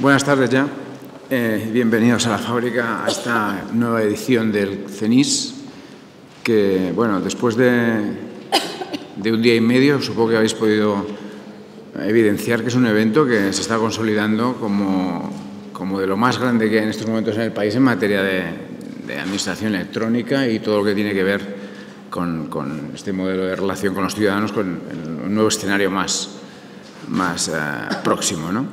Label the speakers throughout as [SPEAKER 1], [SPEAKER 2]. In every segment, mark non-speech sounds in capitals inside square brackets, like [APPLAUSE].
[SPEAKER 1] Buenas tardes ya. Eh, bienvenidos a la fábrica, a esta nueva edición del CENIS, que, bueno, después de, de un día y medio, supongo que habéis podido evidenciar que es un evento que se está consolidando como, como de lo más grande que hay en estos momentos en el país en materia de, administración electrónica y todo lo que tiene que ver con, con, este modelo de relación con los ciudadanos, con un nuevo escenario más, más uh, próximo. ¿no?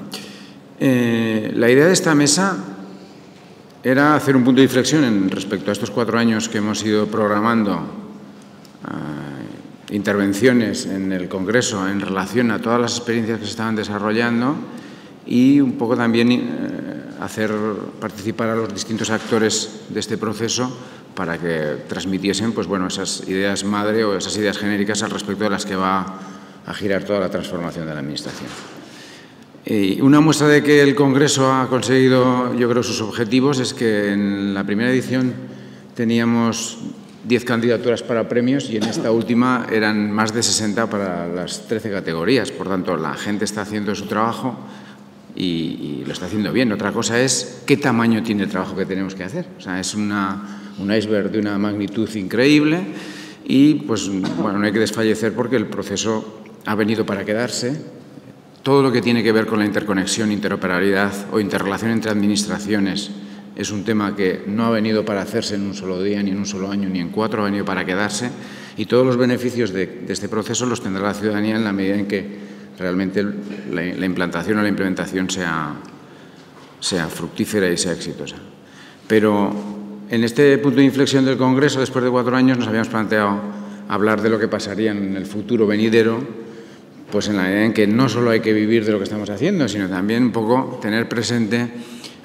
[SPEAKER 1] Eh, la idea de esta mesa era hacer un punto de inflexión en respecto a estos cuatro años que hemos ido programando uh, intervenciones en el Congreso en relación a todas las experiencias que se estaban desarrollando y un poco también eh, hacer participar a los distintos actores de este proceso para que transmitiesen pues, bueno, esas ideas madre o esas ideas genéricas al respecto de las que va a girar toda la transformación de la Administración. Y una muestra de que el Congreso ha conseguido, yo creo, sus objetivos es que en la primera edición teníamos 10 candidaturas para premios y en esta última eran más de 60 para las 13 categorías. Por tanto, la gente está haciendo su trabajo y, y lo está haciendo bien. Otra cosa es qué tamaño tiene el trabajo que tenemos que hacer. O sea, es una, un iceberg de una magnitud increíble y, pues, bueno, no hay que desfallecer porque el proceso ha venido para quedarse todo lo que tiene que ver con la interconexión, interoperabilidad o interrelación entre administraciones es un tema que no ha venido para hacerse en un solo día, ni en un solo año, ni en cuatro, ha venido para quedarse y todos los beneficios de, este proceso los tendrá la ciudadanía en la medida en que realmente la, la implantación o la implementación sea fructífera y sea exitosa. Pero en este punto de inflexión del Congreso, después de cuatro años, nos habíamos planteado hablar de lo que pasaría en el futuro venidero pues en la medida en que no solo hay que vivir de lo que estamos haciendo, sino también un poco tener presente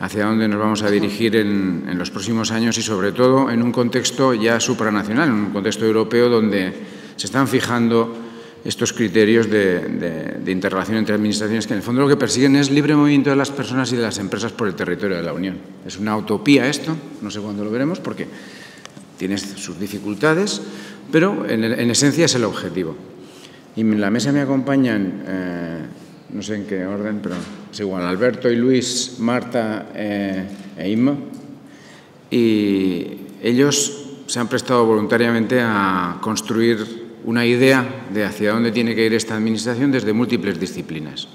[SPEAKER 1] hacia dónde nos vamos a dirigir en, en los próximos años y sobre todo en un contexto ya supranacional, en un contexto europeo donde se están fijando estos criterios de, interrelación entre administraciones que en el fondo lo que persiguen es libre movimiento de las personas y de las empresas por el territorio de la Unión. Es una utopía esto, no sé cuándo lo veremos porque tiene sus dificultades, pero en esencia es el objetivo. Y en la mesa me acompañan, eh, no sé en qué orden, pero es igual, Alberto y Luis, Marta eh, e Inma. Y ellos se han prestado voluntariamente a construir una idea de hacia dónde tiene que ir esta administración desde múltiples disciplinas,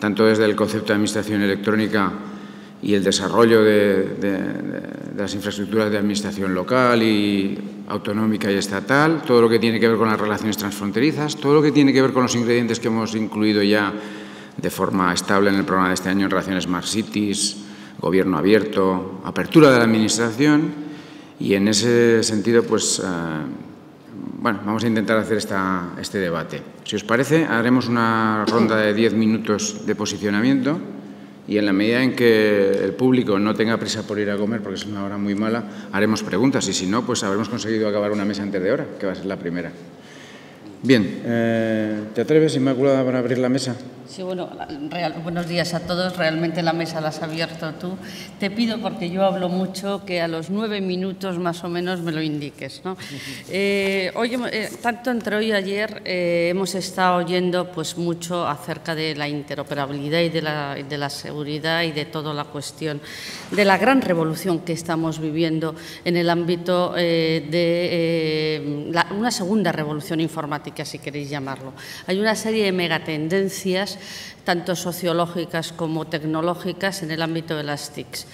[SPEAKER 1] tanto desde el concepto de administración electrónica y el desarrollo de, de, de, las infraestructuras de administración local y autonómica y estatal, todo lo que tiene que ver con las relaciones transfronterizas, todo lo que tiene que ver con los ingredientes que hemos incluido ya de forma estable en el programa de este año en relaciones Smart Cities, gobierno abierto, apertura de la administración y en ese sentido, pues, eh, bueno, vamos a intentar hacer esta, este debate. Si os parece, haremos una ronda de diez minutos de posicionamiento y en la medida en que el público no tenga prisa por ir a comer, porque es una hora muy mala, haremos preguntas y si no, pues habremos conseguido acabar una mesa antes de hora, que va a ser la primera. Bien, eh, ¿te atreves, Inmaculada, para abrir la mesa?
[SPEAKER 2] Sí, bueno, real, buenos días a todos. Realmente la mesa la has abierto tú. Te pido, porque yo hablo mucho, que a los nueve minutos más o menos me lo indiques. ¿no? Eh, hoy, eh, tanto entre hoy y ayer eh, hemos estado oyendo pues, mucho acerca de la interoperabilidad y de la, de la seguridad y de toda la cuestión de la gran revolución que estamos viviendo en el ámbito eh, de eh, la, una segunda revolución informática, si queréis llamarlo. Hay una serie de megatendencias tanto sociológicas como tecnológicas en el ámbito de las TICs.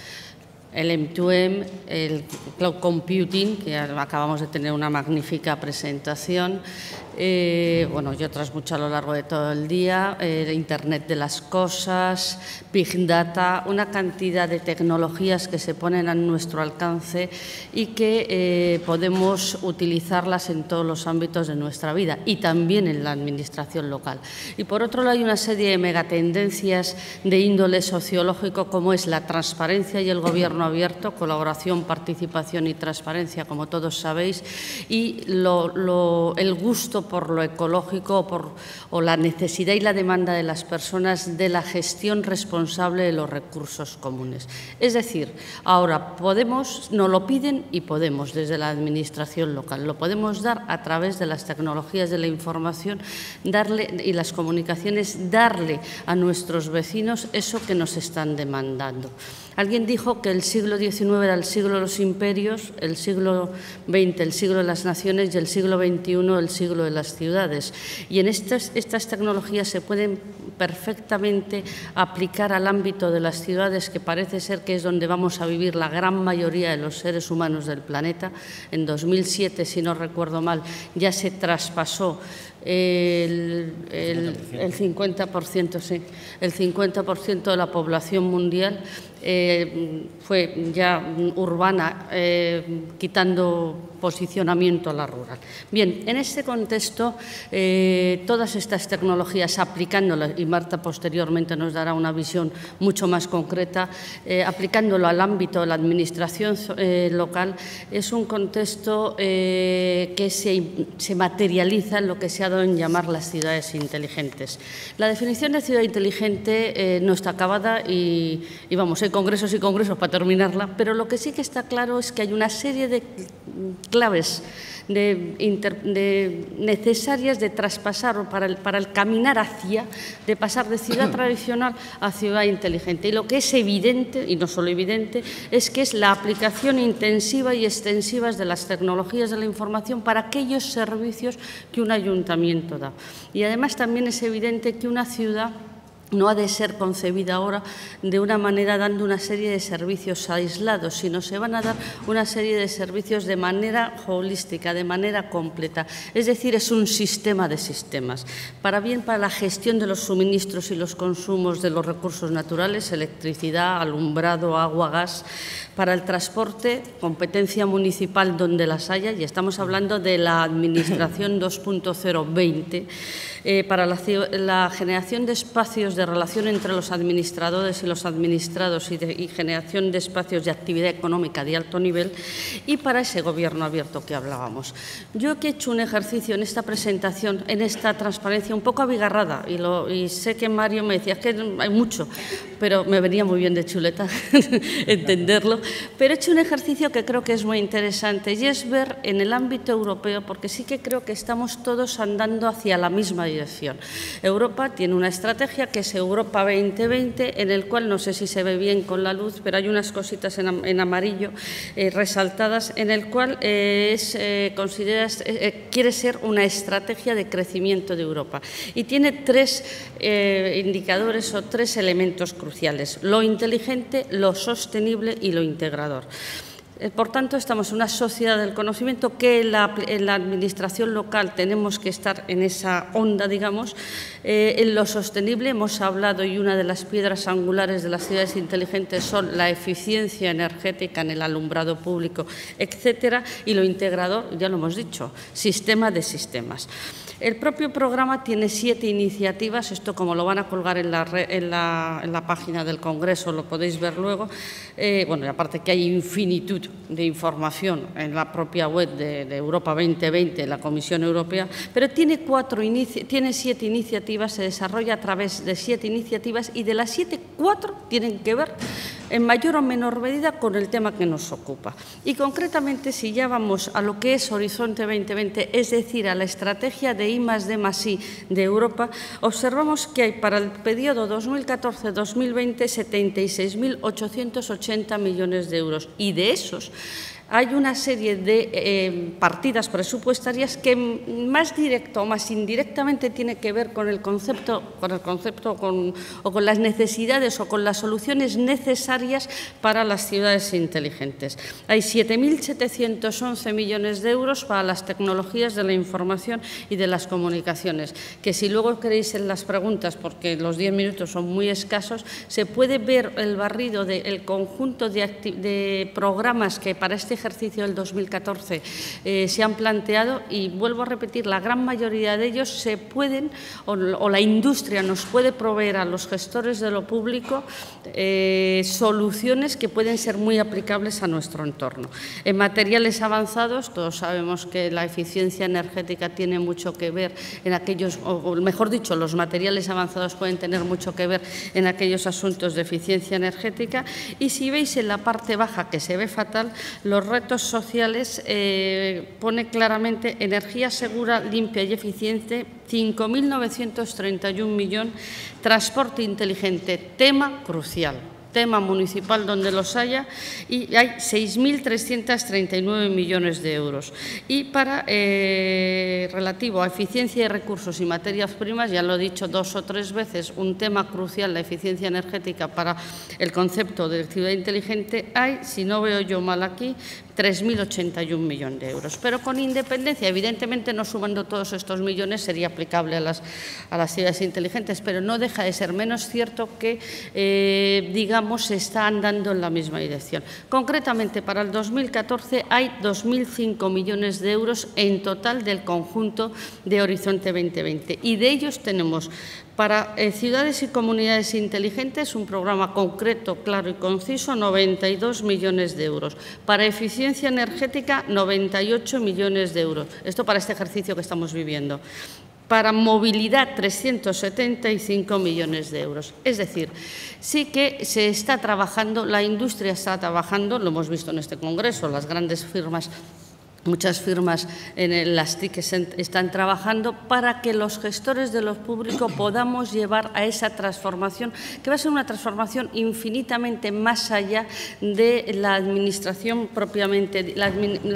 [SPEAKER 2] El M2M, el cloud computing, que acabamos de tener una magnífica presentación, eh, bueno, y otras muchas a lo largo de todo el día, eh, Internet de las cosas, Big Data, una cantidad de tecnologías que se ponen a nuestro alcance y que eh, podemos utilizarlas en todos los ámbitos de nuestra vida y también en la administración local. Y por otro lado hay una serie de megatendencias de índole sociológico como es la transparencia y el gobierno abierto, colaboración, participación y transparencia, como todos sabéis, y el gusto por lo ecológico por, o la necesidad y la demanda de las personas de la gestión responsable de los recursos comunes. Es decir, ahora podemos, nos lo piden y podemos desde la Administración local. Lo podemos dar a través de las tecnologías de la información darle, y las comunicaciones, darle a nuestros vecinos eso que nos están demandando. Alguien dijo que el siglo XIX era el siglo de los imperios, el siglo XX el siglo de las naciones y el siglo XXI el siglo de las ciudades. Y en estas, tecnologías se pueden perfectamente aplicar al ámbito de las ciudades, que parece ser que es donde vamos a vivir la gran mayoría de los seres humanos del planeta. En 2007, si no recuerdo mal, ya se traspasó el 50%, sí, el 50% de la población mundial eh, fue ya urbana, eh, quitando posicionamiento a la rural. Bien, en este contexto, eh, todas estas tecnologías aplicándolas, y Marta posteriormente nos dará una visión mucho más concreta, aplicándolo al ámbito de la administración local, es un contexto que se, se materializa en lo que se ha dado en llamar las ciudades inteligentes. La definición de ciudad inteligente no está acabada y, vamos, congresos y congresos para terminarla, pero lo que sí que está claro es que hay una serie de claves de, necesarias de traspasar para el, para el caminar hacia, de pasar de ciudad [CLEARS THROAT] tradicional a ciudad inteligente. Y lo que es evidente, y no solo evidente, es que es la aplicación intensiva y extensiva de las tecnologías de la información para aquellos servicios que un ayuntamiento da. Y además también es evidente que una ciudad no ha de ser concebida ahora de una manera dando una serie de servicios aislados, sino se van a dar una serie de servicios de manera holística, de manera completa. Es decir, es un sistema de sistemas. Para bien para la gestión de los suministros y los consumos de los recursos naturales, electricidad, alumbrado, agua, gas, para el transporte, competencia municipal donde las haya, y estamos hablando de la Administración [COUGHS] 2.020, eh, para la, generación de espacios de relación entre los administradores y los administrados y, y generación de espacios de actividad económica de alto nivel, y para ese gobierno abierto que hablábamos. Yo que he hecho un ejercicio en esta presentación, en esta transparencia un poco abigarrada, y, lo, sé que Mario me decía que hay mucho, pero me venía muy bien de chuleta [LAUGHS] entenderlo, pero he hecho un ejercicio que creo que es muy interesante y es ver en el ámbito europeo, porque sí que creo que estamos todos andando hacia la misma Europa tiene una estrategia que es Europa 2020, en el cual no sé si se ve bien con la luz, pero hay unas cositas en, amarillo eh, resaltadas, en el cual eh, es, eh, quiere ser una estrategia de crecimiento de Europa. Y tiene tres indicadores o tres elementos cruciales, lo inteligente, lo sostenible y lo integrador. Eh, por tanto, estamos en una sociedad del conocimiento que en la, administración local tenemos que estar en esa onda, digamos. Eh, en lo sostenible hemos hablado y una de las piedras angulares de las ciudades inteligentes son la eficiencia energética en el alumbrado público, etcétera, y lo integrador, ya lo hemos dicho, sistema de sistemas. El propio programa tiene siete iniciativas, esto como lo van a colgar en la, en la, página del Congreso, lo podéis ver luego. Eh, bueno, y aparte que hay infinitud de información en la propia web de, Europa 2020, la Comisión Europea, pero tiene, cuatro tiene siete iniciativas, se desarrolla a través de siete iniciativas y de las siete, cuatro tienen que ver en mayor o menor medida con el tema que nos ocupa. Y concretamente, si ya vamos a lo que es Horizonte 2020, es decir, a la estrategia de I D de Europa, observamos que hay para el periodo 2014-2020 76.880 millones de euros y de esos hay una serie de eh, partidas presupuestarias que más directo o más indirectamente tiene que ver con el concepto, con el concepto o con las necesidades o con las soluciones necesarias para las ciudades inteligentes. Hay 7.711 millones de euros para las tecnologías de la información y de las comunicaciones, que si luego queréis en las preguntas, porque los 10 minutos son muy escasos, se puede ver el barrido del conjunto de, de programas que para este ejercicio del 2014 eh, se han planteado y vuelvo a repetir, la gran mayoría de ellos se pueden o, la industria nos puede proveer a los gestores de lo público eh, soluciones que pueden ser muy aplicables a nuestro entorno. En materiales avanzados, todos sabemos que la eficiencia energética tiene mucho que ver en aquellos, o mejor dicho, los materiales avanzados pueden tener mucho que ver en aquellos asuntos de eficiencia energética y si veis en la parte baja que se ve fatal, los retos sociales eh, pone claramente energía segura, limpia y eficiente, 5.931 millones, transporte inteligente, tema crucial tema municipal donde los haya y hay 6.339 millones de euros. Y para eh, relativo a eficiencia de recursos y materias primas, ya lo he dicho dos o tres veces, un tema crucial, la eficiencia energética para el concepto de ciudad inteligente, hay, si no veo yo mal aquí, 3.081 millones de euros. Pero con independencia, evidentemente no sumando todos estos millones sería aplicable a las, a las ciudades inteligentes, pero no deja de ser menos cierto que, eh, digamos, se está andando en la misma dirección. Concretamente, para el 2014 hay 2.005 millones de euros en total del conjunto de Horizonte 2020 y de ellos tenemos para eh, ciudades y comunidades inteligentes, un programa concreto, claro y conciso, 92 millones de euros. Para eficiencia energética, 98 millones de euros. Esto para este ejercicio que estamos viviendo. Para movilidad, 375 millones de euros. Es decir, sí que se está trabajando, la industria está trabajando, lo hemos visto en este Congreso, las grandes firmas Muchas firmas en las TIC están trabajando para que los gestores de lo público [COUGHS] podamos llevar a esa transformación, que va a ser una transformación infinitamente más allá de la administración propiamente, la,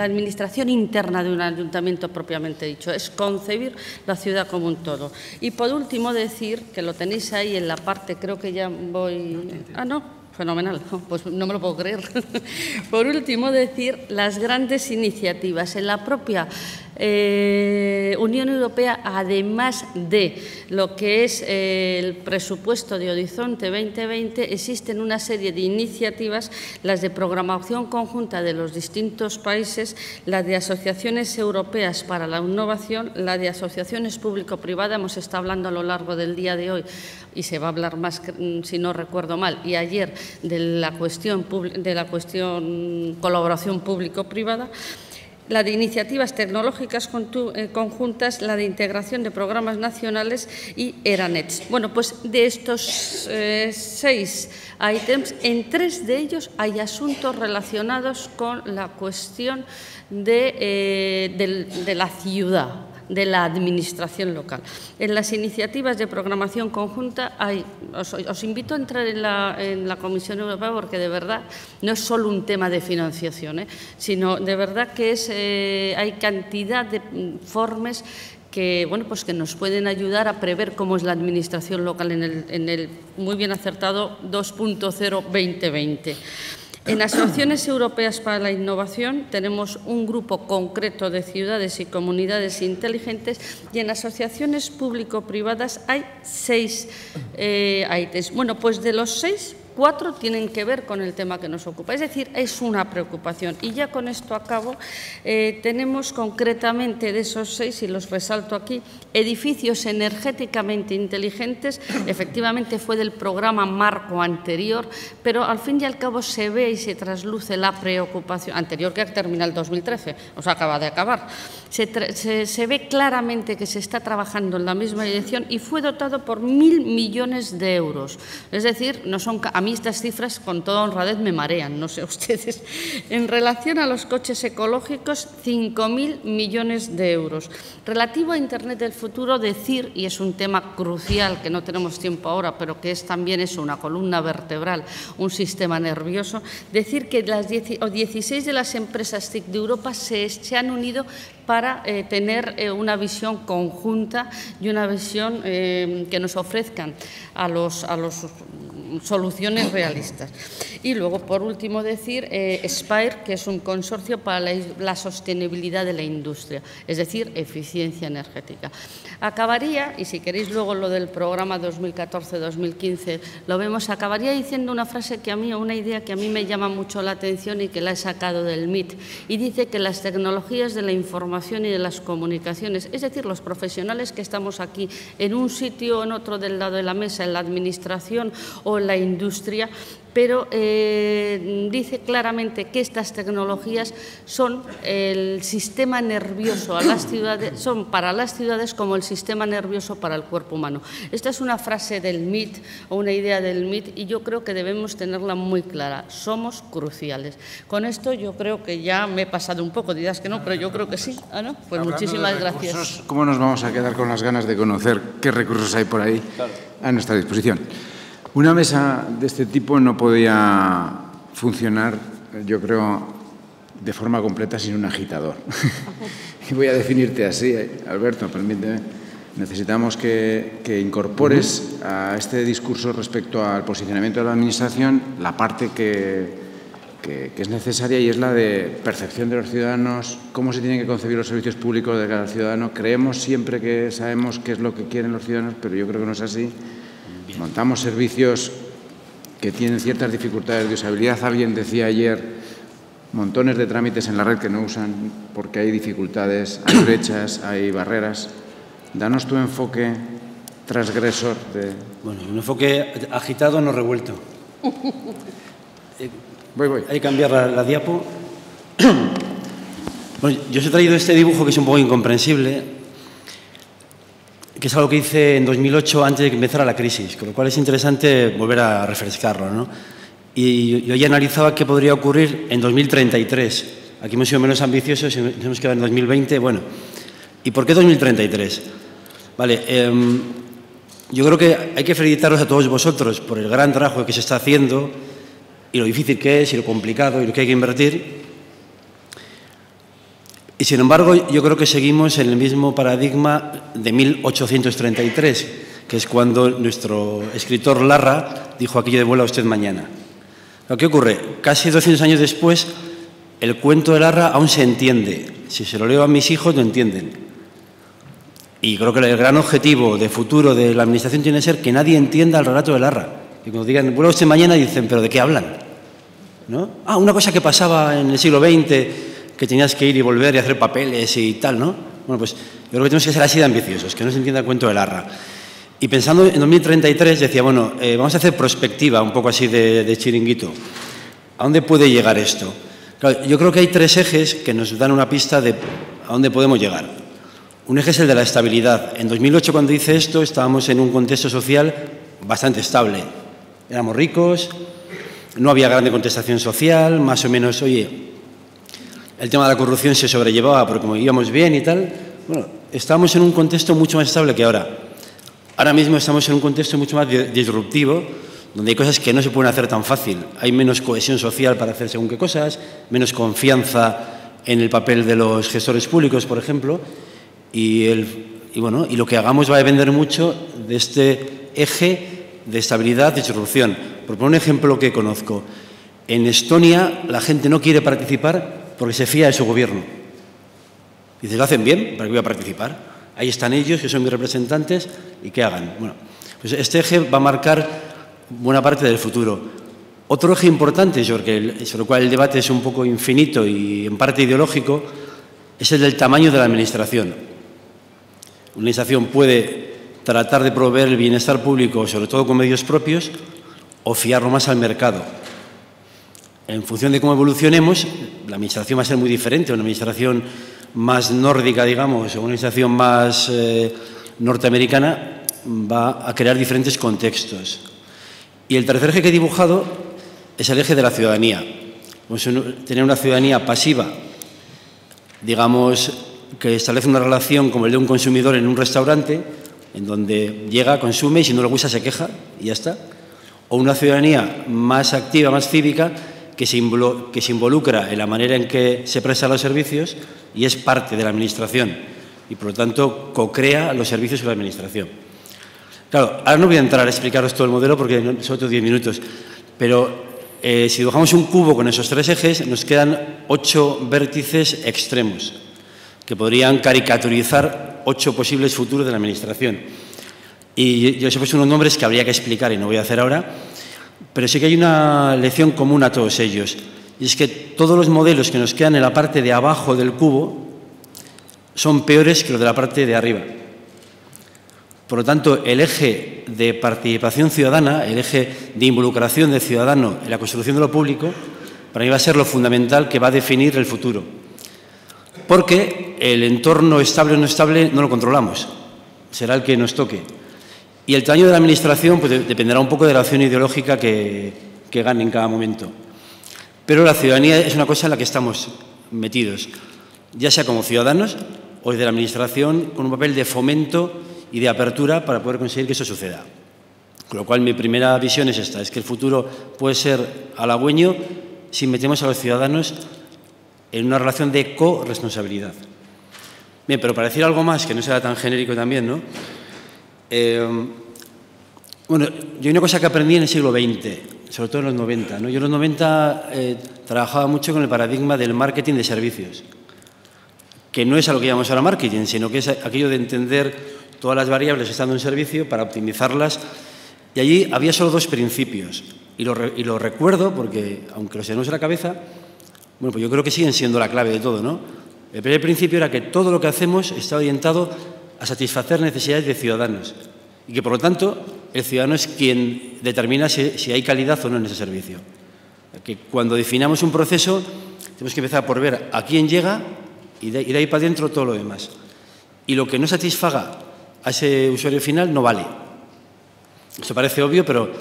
[SPEAKER 2] administración interna de un ayuntamiento propiamente dicho, es concebir la ciudad como un todo. Y por último decir, que lo tenéis ahí en la parte, creo que ya voy... Ah, no, Fenomenal, [LAUGHS] pues no me lo puedo creer. [LAUGHS] Por último, decir las grandes iniciativas en la propia eh, Unión Europea, además de lo que es eh, el presupuesto de Horizonte 2020, existen una serie de iniciativas, las de programación conjunta de los distintos países, la de asociaciones europeas para la innovación, la de asociaciones público-privadas, hemos estado hablando a lo largo del día de hoy y se va a hablar más, si no recuerdo mal, y ayer de la cuestión, de la cuestión colaboración público-privada, la de iniciativas tecnológicas eh, conjuntas, la de integración de programas nacionales y ERANETS. Bueno, pues de estos eh, seis ítems, en tres de ellos hay asuntos relacionados con la cuestión de, eh, de la ciudad de la Administración local. En las iniciativas de programación conjunta os, invito a entrar en la, Comisión Europea porque de verdad no es solo un tema de financiación, ¿eh? sino de verdad que es, eh, hay cantidad de informes que, bueno, pues que nos pueden ayudar a prever cómo es la administración local en el, en el muy bien acertado 2.0 2020. En Asociaciones Europeas para la Innovación tenemos un grupo concreto de ciudades y comunidades inteligentes y en asociaciones público-privadas hay seis eh, Bueno, pues de los seis, cuatro tienen que ver con el tema que nos ocupa. Es decir, es una preocupación. Y ya con esto acabo, eh, tenemos concretamente de esos seis, y los resalto aquí, edificios energéticamente inteligentes. Efectivamente fue del programa marco anterior, pero al fin y al cabo se ve y se trasluce la preocupación anterior que termina el 2013, o sea, acaba de acabar. Se, se ve claramente que se está trabajando en la misma dirección y fue dotado por mil millones de euros. Es decir, no son mí estas cifras, con toda honradez, me marean, no sé [LAUGHS] ustedes. En relación a los coches ecológicos, 5.000 millones de euros. Relativo a Internet del futuro, decir, y es un tema crucial que no tenemos tiempo ahora, pero que es también es una columna vertebral, un sistema nervioso, decir que las 16 de las empresas TIC de Europa se, han unido para eh, tener eh, una visión conjunta y una visión eh, que nos ofrezcan a los soluciones realistas. Y luego, por último, decir eh, SPIRE, que es un consorcio para la, sostenibilidad de la industria, es decir, eficiencia energética. Acabaría, y si queréis luego lo del programa 2014-2015, lo vemos, acabaría diciendo una frase que a mí, una idea que a mí me llama mucho la atención y que la he sacado del MIT, y dice que las tecnologías de la información y de las comunicaciones, es decir, los profesionales que estamos aquí en un sitio o en otro del lado de la mesa, en la administración o en la industria, pero eh, dice claramente que estas tecnologías son el sistema nervioso a las ciudades, son para las ciudades como el sistema nervioso para el cuerpo humano. Esta es una frase del MIT o una idea del MIT y yo creo que debemos tenerla muy clara. Somos cruciales. Con esto yo creo que ya me he pasado un poco, dirás que no, pero yo creo que sí. ¿Ah, no? Pues muchísimas gracias.
[SPEAKER 1] ¿Cómo nos vamos a quedar con las ganas de conocer qué recursos hay por ahí a nuestra disposición? Una mesa de este tipo no podía funcionar, yo creo, de forma completa sin un agitador. [LAUGHS] y voy a definirte así, Alberto, permíteme. Necesitamos que, incorpores a este discurso respecto al posicionamiento de la Administración la parte que, que, es necesaria y es la de percepción de los ciudadanos, cómo se tienen que concebir los servicios públicos de cada ciudadano. Creemos siempre que sabemos qué es lo que quieren los ciudadanos, pero yo creo que no es así montamos servicios que tienen ciertas dificultades de usabilidad. Alguien decía ayer montones de trámites en la red que no usan porque hay dificultades, hay brechas, hay barreras. Danos tu enfoque transgresor de...
[SPEAKER 3] Bueno, un enfoque agitado, no revuelto. [LAUGHS]
[SPEAKER 1] voy, voy.
[SPEAKER 3] Hay que cambiar la, diapo. [CLEARS THROAT] bueno, yo os he traído este dibujo que es un poco incomprensible, es algo que hice en 2008 antes de que empezara la crisis, con lo cual es interesante volver a refrescarlo. ¿no? Y yo ya analizaba qué podría ocurrir en 2033. Aquí hemos sido menos ambiciosos y nos hemos quedado en 2020. Bueno, ¿y por qué 2033? Vale, em, yo creo que hay que felicitaros a todos vosotros por el gran trabajo que se está haciendo y lo difícil que es y lo complicado y lo que hay que invertir. Y sin embargo, yo creo que seguimos en el mismo paradigma de 1833, que es cuando nuestro escritor Larra dijo aquello de vuela usted mañana. ¿Qué ocurre? Casi 200 años después, el cuento de Larra aún se entiende. Si se lo leo a mis hijos, lo entienden. Y creo que el gran objetivo de futuro de la Administración tiene que ser que nadie entienda el relato de Larra. Y cuando digan, vuela usted mañana, dicen, ¿pero de qué hablan? ¿No? Ah, una cosa que pasaba en el siglo XX que tenías que ir y volver y hacer papeles y tal, ¿no? Bueno, pues yo creo que tenemos que ser así de ambiciosos, que no se entienda cuento del arra. Y pensando en 2033 decía, bueno, eh, vamos a hacer prospectiva, un poco así de, chiringuito. ¿A dónde puede llegar esto? yo creo que hay tres ejes que nos dan una pista de a dónde podemos llegar. Un eje es el de la estabilidad. En 2008, cuando hice esto, estábamos en un contexto social bastante estable. Éramos ricos, no había grande contestación social, más o menos, oye, el tema de la corrupción se sobrellevaba, pero como íbamos bien y tal, bueno, estábamos en un contexto mucho más estable que ahora. Ahora mismo estamos en un contexto mucho más disruptivo, donde hay cosas que no se pueden hacer tan fácil. Hay menos cohesión social para hacer según qué cosas, menos confianza en el papel de los gestores públicos, por ejemplo, y, y, bueno, y lo que hagamos va a depender mucho de este eje de estabilidad y disrupción. Por poner un ejemplo que conozco, en Estonia la gente no quiere participar porque se fía de su gobierno. Dice, lo hacen bien, ¿para qué voy a participar? Ahí están ellos, que son mis representantes, y que hagan. Bueno, pues este eje va a marcar buena parte del futuro. Otro eje importante, sobre el cual el debate es un poco infinito y en parte ideológico, es el del tamaño de la Administración. Una Administración puede tratar de proveer el bienestar público, sobre todo con medios propios, o fiarlo más al mercado en función de cómo evolucionemos, la administración va a ser muy diferente, una administración más nórdica, digamos, o una administración más eh, norteamericana, va a crear diferentes contextos. Y el tercer eje que he dibujado es el eje de la ciudadanía. tener una ciudadanía pasiva, digamos, que establece una relación como el de un consumidor en un restaurante, en donde llega, consume y si no le gusta se queja y ya está. O una ciudadanía más activa, más cívica, que se, involucra en la manera en que se prestan los servicios y es parte de la Administración y, por lo tanto, co-crea los servicios de la Administración. Claro, ahora no voy a entrar a explicaros todo el modelo porque son otros 10 minutos, pero eh, si dibujamos un cubo con esos tres ejes, nos quedan ocho vértices extremos que podrían caricaturizar ocho posibles futuros de la Administración. Y yo os he puesto unos nombres que habría que explicar y no voy a hacer ahora, pero sí que hay una lección común a todos ellos. Y es que todos los modelos que nos quedan en la parte de abajo del cubo son peores que los de la parte de arriba. Por lo tanto, el eje de participación ciudadana, el eje de involucración del ciudadano en la construcción de lo público, para mí va a ser lo fundamental que va a definir el futuro. Porque el entorno estable o no estable no lo controlamos, será el que nos toque. Y el tamaño de la Administración pues, dependerá un poco de la acción ideológica que, que gane en cada momento. Pero la ciudadanía es una cosa en la que estamos metidos, ya sea como ciudadanos o desde la Administración, con un papel de fomento y de apertura para poder conseguir que eso suceda. Con lo cual, mi primera visión es esta, es que el futuro puede ser halagüeño si metemos a los ciudadanos en una relación de corresponsabilidad. Bien, pero para decir algo más, que no sea tan genérico también, ¿no? Eh, bueno, yo una cosa que aprendí en el siglo XX, sobre todo en los 90. ¿no? Yo en los 90 eh, trabajaba mucho con el paradigma del marketing de servicios, que no es a lo que llamamos ahora marketing, sino que es aquello de entender todas las variables estando en servicio para optimizarlas. Y allí había solo dos principios, y lo recuerdo porque, aunque los tenemos en la cabeza, bueno, pues yo creo que siguen siendo la clave de todo, ¿no? El primer principio era que todo lo que hacemos está orientado a satisfacer necesidades de ciudadanos y que, por lo tanto, el ciudadano es quien determina si, hay calidad o no en ese servicio. Que cuando definamos un proceso, tenemos que empezar por ver a quién llega y de, ahí para adentro todo lo demás. Y lo que no satisfaga a ese usuario final no vale. Esto parece obvio, pero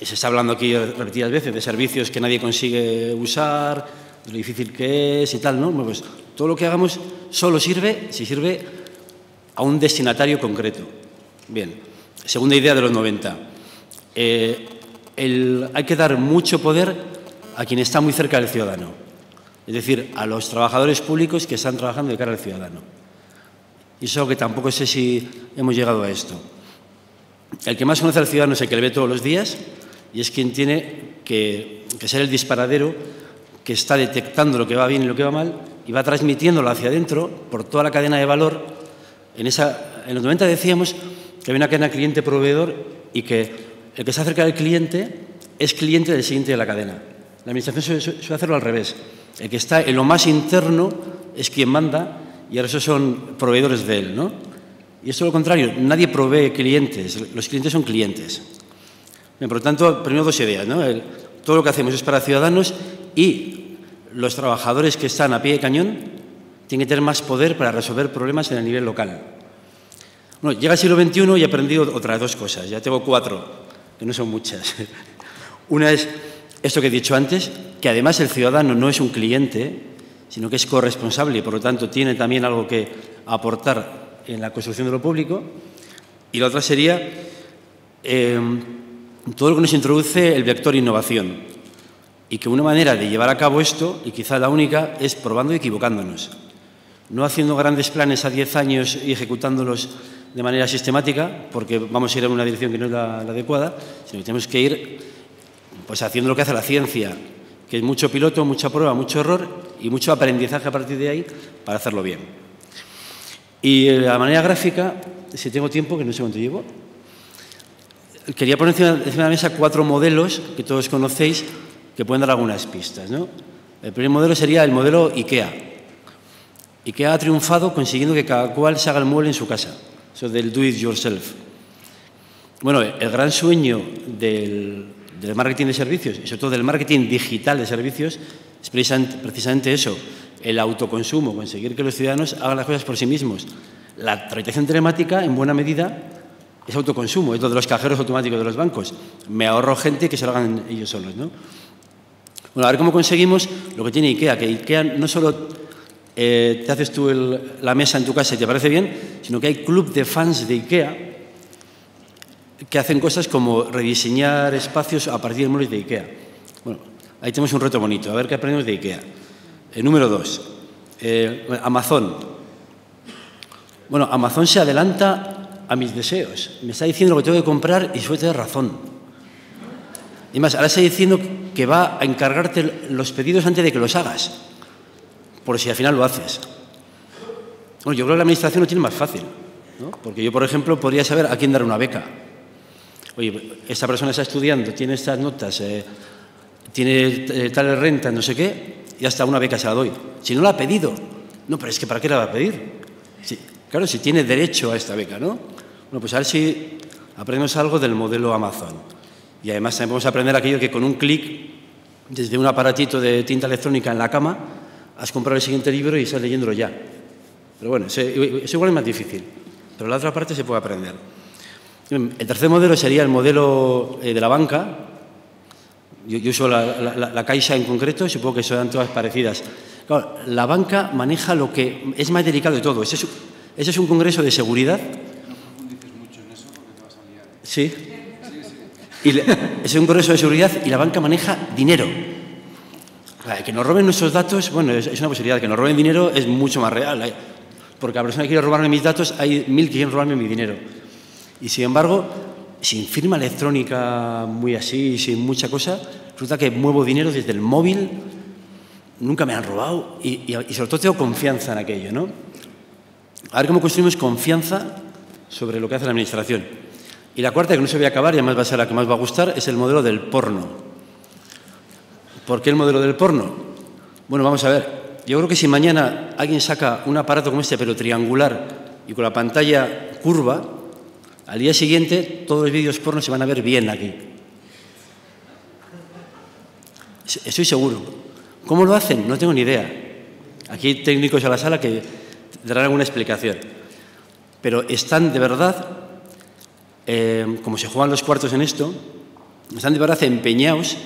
[SPEAKER 3] se está hablando aquí repetidas veces de servicios que nadie consigue usar, de lo difícil que es y tal, ¿no? pues todo lo que hagamos solo sirve si sirve a un destinatario concreto. Bien, segunda idea de los 90. Eh, hay que dar mucho poder a quien está muy cerca del ciudadano, es decir, a los trabajadores públicos que están trabajando de cara al ciudadano. Y eso que tampoco sé si hemos llegado a esto. El que más conoce al ciudadano es el que le ve todos los días y es quien tiene que, que ser el disparadero que está detectando lo que va bien y lo que va mal y va transmitiéndolo hacia adentro por toda la cadena de valor en, esa, en los 90 decíamos que había una cadena cliente-proveedor y que el que se acerca del cliente es cliente del siguiente de la cadena. La Administración suele, hacerlo al revés. El que está en lo más interno es quien manda y ahora esos son proveedores de él. ¿no? Y esto es lo contrario, nadie provee clientes, los clientes son clientes. por lo tanto, primero dos ideas. ¿no? todo lo que hacemos es para ciudadanos y los trabajadores que están a pie de cañón tiene que tener más poder para resolver problemas en el nivel local. Bueno, llega el siglo XXI y he aprendido otras dos cosas, ya tengo cuatro, que no son muchas. [LAUGHS] Una es esto que he dicho antes, que además el ciudadano no es un cliente, sino que es corresponsable y por lo tanto tiene también algo que aportar en la construcción de lo público. Y la otra sería em, todo lo que nos introduce el vector innovación. Y que una manera de llevar a cabo esto, y quizá la única, es probando y equivocándonos no haciendo grandes planes a 10 años y ejecutándolos de manera sistemática, porque vamos a ir en una dirección que no es la, adecuada, sino que tenemos que ir pues, haciendo lo que hace la ciencia, que es mucho piloto, mucha prueba, mucho error y mucho aprendizaje a partir de ahí para hacerlo bien. Y de la manera gráfica, si tengo tiempo, que no sé cuánto llevo, quería poner encima, de la mesa cuatro modelos que todos conocéis que pueden dar algunas pistas. El primer modelo sería el modelo IKEA, y que ha triunfado consiguiendo que cada cual se haga el mueble en su casa, eso del do it yourself. Bueno, el gran sueño del, marketing de servicios y sobre todo del marketing digital de servicios es precisamente, eso, el autoconsumo, conseguir que los ciudadanos hagan las cosas por sí mismos. La tramitación telemática, en buena medida, es autoconsumo, es lo de los cajeros automáticos de los bancos. Me ahorro gente que se lo hagan ellos solos. ¿no? Bueno, a ver cómo conseguimos lo que tiene IKEA, que IKEA no solo eh, te haces tú la mesa en tu casa y te parece bien, sino que hay club de fans de IKEA que hacen cosas como rediseñar espacios a partir de muebles de IKEA. Bueno, ahí tenemos un reto bonito, a ver qué aprendemos de IKEA. Eh, número dos, eh, Amazon. Bueno, Amazon se adelanta a mis deseos. Me está diciendo lo que tengo que comprar y suele tener razón. Y más, ahora está diciendo que va a encargarte los pedidos antes de que los hagas, por si al final lo haces. Bueno, yo creo que la administración lo tiene más fácil, ¿no? porque yo, por ejemplo, podría saber a quién dar una beca. Oye, esta persona está estudiando, tiene estas notas, eh, tiene eh, tal renta, no sé qué, y hasta una beca se la doy. Si no la ha pedido, no, pero es que ¿para qué la va a pedir? claro, si tiene derecho a esta beca, ¿no? Bueno, pues a ver si aprendemos algo del modelo Amazon. Y además también podemos aprender aquello que con un clic, desde un aparatito de tinta electrónica en la cama, has comprado el siguiente libro y estás leyéndolo ya. Pero bueno, eso igual es más difícil, pero la otra parte se puede aprender. El tercer modelo sería el modelo eh, de la banca. Yo, uso la, Caixa en concreto, supongo que son todas parecidas. la banca maneja lo que es más delicado de todo. Ese es, un congreso de seguridad. No mucho en eso porque te vas a liar. Sí. Es un congreso de seguridad y la banca maneja dinero. Que nos roben nuestros datos, bueno, es, una posibilidad. Que nos roben dinero es mucho más real. Porque la persona que quiere robarme mis datos, hay mil que quieren robarme mi dinero. Y sin embargo, sin firma electrónica muy así, sin mucha cosa, resulta que muevo dinero desde el móvil, nunca me han robado y, sobre todo tengo confianza en aquello. ¿no? A ver cómo construimos confianza sobre lo que hace la Administración. Y la cuarta, que no se voy a acabar y además va a ser la que más va a gustar, es el modelo del porno. ¿Por qué el modelo del porno? Bueno, vamos a ver. Yo creo que si mañana alguien saca un aparato como este, pero triangular y con la pantalla curva, al día siguiente todos los vídeos porno se van a ver bien aquí. Estoy seguro. ¿Cómo lo hacen? No tengo ni idea. Aquí hay técnicos a la sala que darán alguna explicación. Pero están de verdad, eh, como se juegan los cuartos en esto, están de verdad empeñados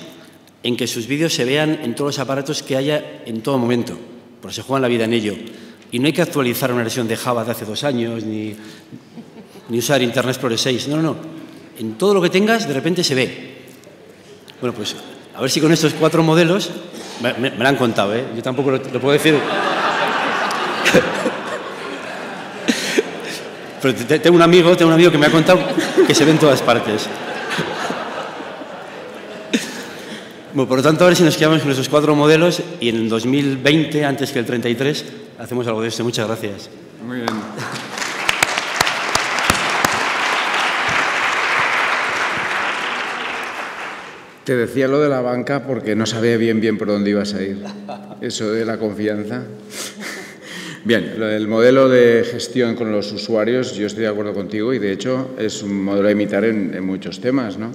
[SPEAKER 3] en que sus vídeos se vean en todos los aparatos que haya en todo momento, porque se juegan la vida en ello. Y no hay que actualizar una versión de Java de hace dos años, ni, ni usar Internet Explorer 6. No, no, no. En todo lo que tengas, de repente se ve. Bueno, pues a ver si con estos cuatro modelos, me, lo han contado, ¿eh? Yo tampoco lo, puedo decir. [LAUGHS] Pero tengo un amigo, tengo un amigo que me ha contado que se ve en todas partes. Bueno, por lo tanto, a ver si nos quedamos con esos cuatro modelos y en el 2020, antes que el 33, hacemos algo de esto. Muchas gracias.
[SPEAKER 1] Muy bien. Te decía lo de la banca porque no sabía bien bien por dónde ibas a ir. Eso de la confianza. Bien, el modelo de gestión con los usuarios, yo estoy de acuerdo contigo y de hecho es un modelo a imitar en, muchos temas, ¿no?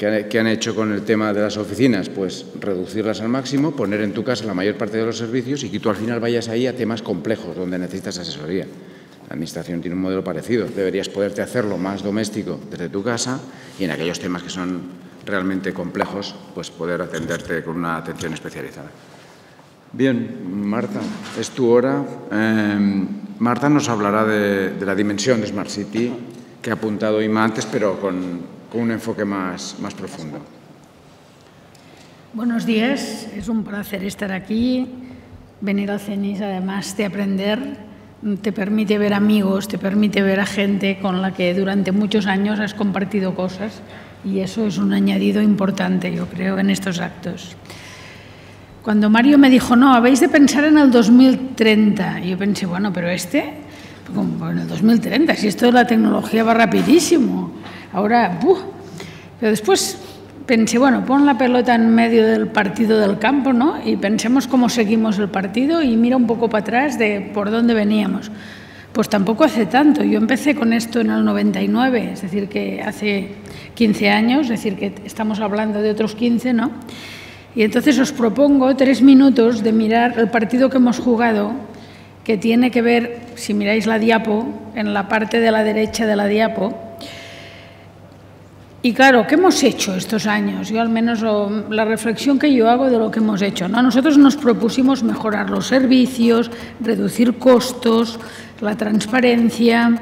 [SPEAKER 1] ¿Qué han, hecho con el tema de las oficinas? Pues reducirlas al máximo, poner en tu casa la mayor parte de los servicios y que tú al final vayas ahí a temas complejos donde necesitas asesoría. La Administración tiene un modelo parecido. Deberías poderte hacerlo más doméstico desde tu casa y en aquellos temas que son realmente complejos, pues poder atenderte con una atención especializada. Bien, Marta, es tu hora. Em, Marta nos hablará de, la dimensión de Smart City que ha apuntado Ima antes, pero con, un enfoque más, más profundo.
[SPEAKER 4] Buenos días, es un placer estar aquí. Venir al CENIS, además de aprender, te permite ver amigos, te permite ver a gente con la que durante muchos años has compartido cosas y eso es un añadido importante, yo creo, en estos actos. Cuando Mario me dijo, no, habéis de pensar en el 2030, yo pensé, bueno, pero este, en el 2030, si esto de la tecnología va rapidísimo, ahora, ¡buh! Pero después pensé, bueno, pon la pelota en medio del partido del campo, ¿no? Y pensemos cómo seguimos el partido y mira un poco para atrás de por dónde veníamos. Pues tampoco hace tanto. Yo empecé con esto en el 99, es decir, que hace 15 años, es decir, que estamos hablando de otros 15, ¿no? Y entonces os propongo tres minutos de mirar el partido que hemos jugado, que tiene que ver, si miráis la diapo, en la parte de la derecha de la diapo. Y claro, ¿qué hemos hecho estos años? Yo al menos la reflexión que yo hago de lo que hemos hecho. ¿no? Nosotros nos propusimos mejorar los servicios, reducir costos, la transparencia,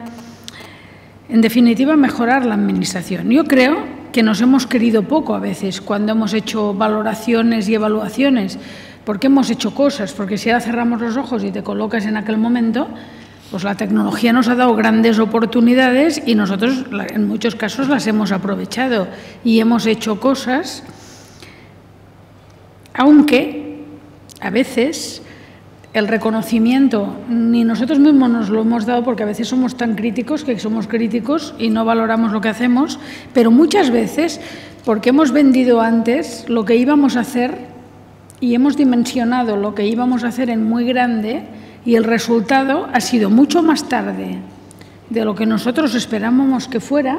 [SPEAKER 4] en definitiva, mejorar la administración. Yo creo que nos hemos querido poco a veces cuando hemos hecho valoraciones y evaluaciones, porque hemos hecho cosas, porque si ahora cerramos los ojos y te colocas en aquel momento, Pues la tecnología nos ha dado grandes oportunidades y nosotros en muchos casos las hemos aprovechado y hemos hecho cosas, aunque a veces el reconocimiento ni nosotros mismos nos lo hemos dado porque a veces somos tan críticos que somos críticos y no valoramos lo que hacemos, pero muchas veces porque hemos vendido antes lo que íbamos a hacer y hemos dimensionado lo que íbamos a hacer en muy grande y el resultado ha sido mucho más tarde de lo que nosotros esperábamos que fuera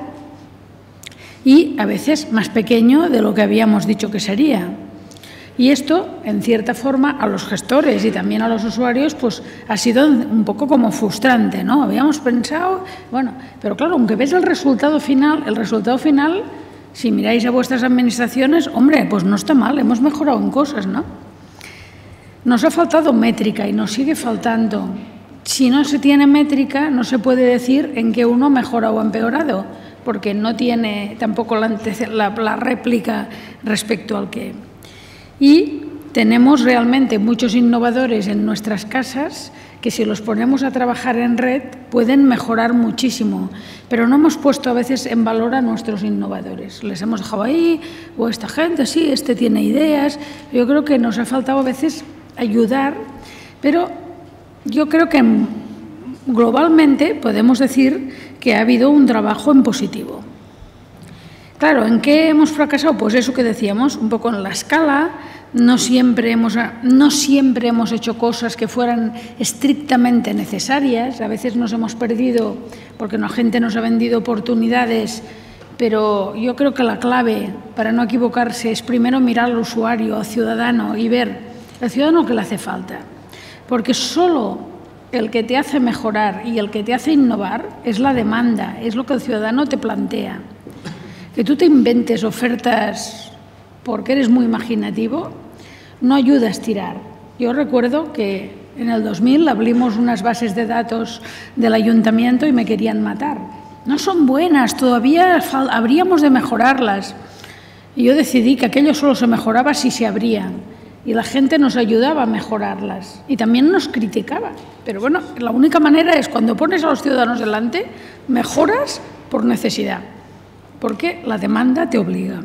[SPEAKER 4] y a veces más pequeño de lo que habíamos dicho que sería. Y esto, en cierta forma, a los gestores y también a los usuarios, pues ha sido un poco como frustrante, ¿no? Habíamos pensado, bueno, pero claro, aunque ves el resultado final, el resultado final, si miráis a vuestras administraciones, hombre, pues no está mal, hemos mejorado en cosas, ¿no? Nos ha faltado métrica y nos sigue faltando. Si no se tiene métrica, no se puede decir en qué uno mejora o empeorado, porque no tiene tampoco la, la, réplica respecto al que. Y tenemos realmente muchos innovadores en nuestras casas que si los ponemos a trabajar en red pueden mejorar muchísimo, pero no hemos puesto a veces en valor a nuestros innovadores. Les hemos dejado ahí, o esta gente, sí, este tiene ideas. Yo creo que nos ha faltado a veces ayudar, pero yo creo que globalmente podemos decir que ha habido un trabajo en positivo. Claro, ¿en qué hemos fracasado? Pues eso que decíamos, un poco en la escala, no siempre hemos, no siempre hemos hecho cosas que fueran estrictamente necesarias, a veces nos hemos perdido porque la gente nos ha vendido oportunidades, pero yo creo que la clave para no equivocarse es primero mirar al usuario, al ciudadano y ver al ciudadano que le hace falta. Porque solo el que te hace mejorar y el que te hace innovar es la demanda, es lo que el ciudadano te plantea. Que tú te inventes ofertas porque eres muy imaginativo no ayuda a estirar. Yo recuerdo que en el 2000 abrimos unas bases de datos del ayuntamiento y me querían matar. No son buenas, todavía habríamos de mejorarlas. Y yo decidí que aquello solo se mejoraba si se abrían y la gente nos ayudaba a mejorarlas y también nos criticaba. Pero bueno, la única manera es cuando pones a los ciudadanos delante, mejoras por necesidad, porque la demanda te obliga.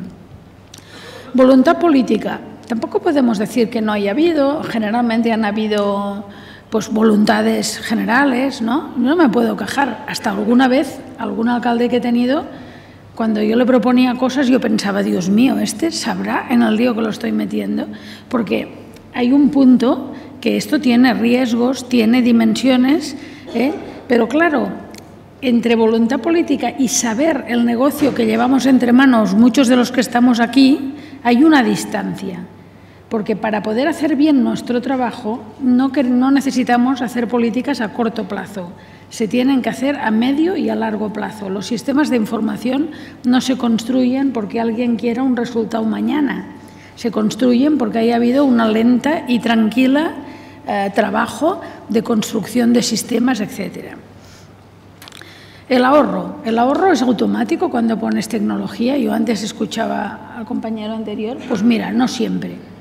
[SPEAKER 4] Voluntad política. Tampoco podemos decir que no haya habido, generalmente han habido pues voluntades generales, ¿no? No me puedo quejar. Hasta alguna vez, algún alcalde que he tenido cuando yo le proponía cosas, yo pensaba, Dios mío, este sabrá en el lío que lo estoy metiendo, porque hay un punto que esto tiene riesgos, tiene dimensiones, ¿eh? pero claro, entre voluntad política y saber el negocio que llevamos entre manos muchos de los que estamos aquí, hay una distancia. Porque para poder hacer bien nuestro trabajo no, no necesitamos hacer políticas a corto plazo se tienen que hacer a medio y a largo plazo. Los sistemas de información no se construyen porque alguien quiera un resultado mañana, se construyen porque haya habido una lenta y tranquila eh, trabajo de construcción de sistemas, etc. El ahorro. El ahorro es automático cuando pones tecnología. Yo antes escuchaba al compañero anterior, pues mira, no siempre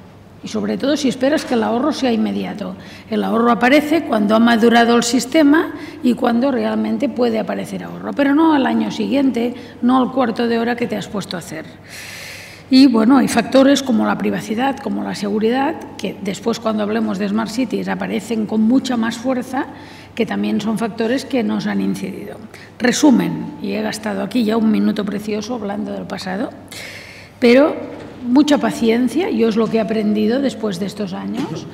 [SPEAKER 4] y sobre todo si esperas que el ahorro sea inmediato. El ahorro aparece cuando ha madurado el sistema y cuando realmente puede aparecer ahorro, pero no al año siguiente, no al cuarto de hora que te has puesto a hacer. Y bueno, hay factores como la privacidad, como la seguridad, que después cuando hablemos de Smart Cities aparecen con mucha más fuerza, que también son factores que nos han incidido. Resumen, y he gastado aquí ya un minuto precioso hablando del pasado, pero mucha paciencia, yo es lo que he aprendido después de estos años,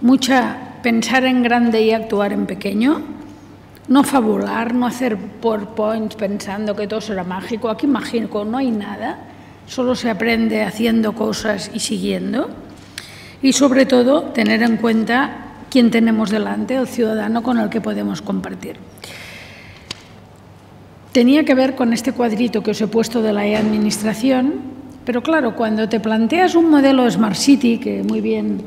[SPEAKER 4] mucha pensar en grande y actuar en pequeño, no fabular, no hacer PowerPoints pensando que todo será mágico, aquí mágico no hay nada, solo se aprende haciendo cosas y siguiendo, y sobre todo tener en cuenta quién tenemos delante, el ciudadano con el que podemos compartir. Tenía que ver con este cuadrito que os he puesto de la e-administración, pero claro, cuando te planteas un modelo Smart City, que muy bien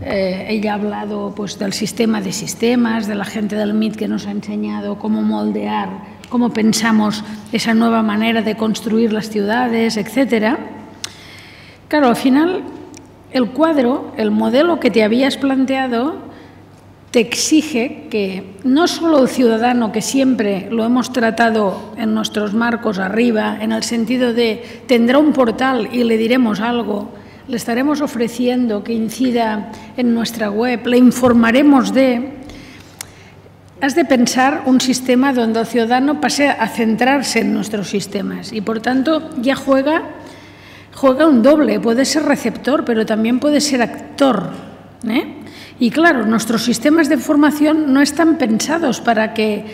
[SPEAKER 4] eh, ella ha hablado pues, del sistema de sistemas, de la gente del MIT que nos ha enseñado cómo moldear, cómo pensamos esa nueva manera de construir las ciudades, etc. Claro, al final el cuadro, el modelo que te habías planteado, te exige que no solo el ciudadano, que siempre lo hemos tratado en nuestros marcos arriba, en el sentido de tendrá un portal y le diremos algo, le estaremos ofreciendo que incida en nuestra web, le informaremos de... Has de pensar un sistema donde el ciudadano pase a centrarse en nuestros sistemas y, por tanto, ya juega, juega un doble. Puede ser receptor, pero también puede ser actor. ¿eh? Y claro, nuestros sistemas de formación no están pensados para que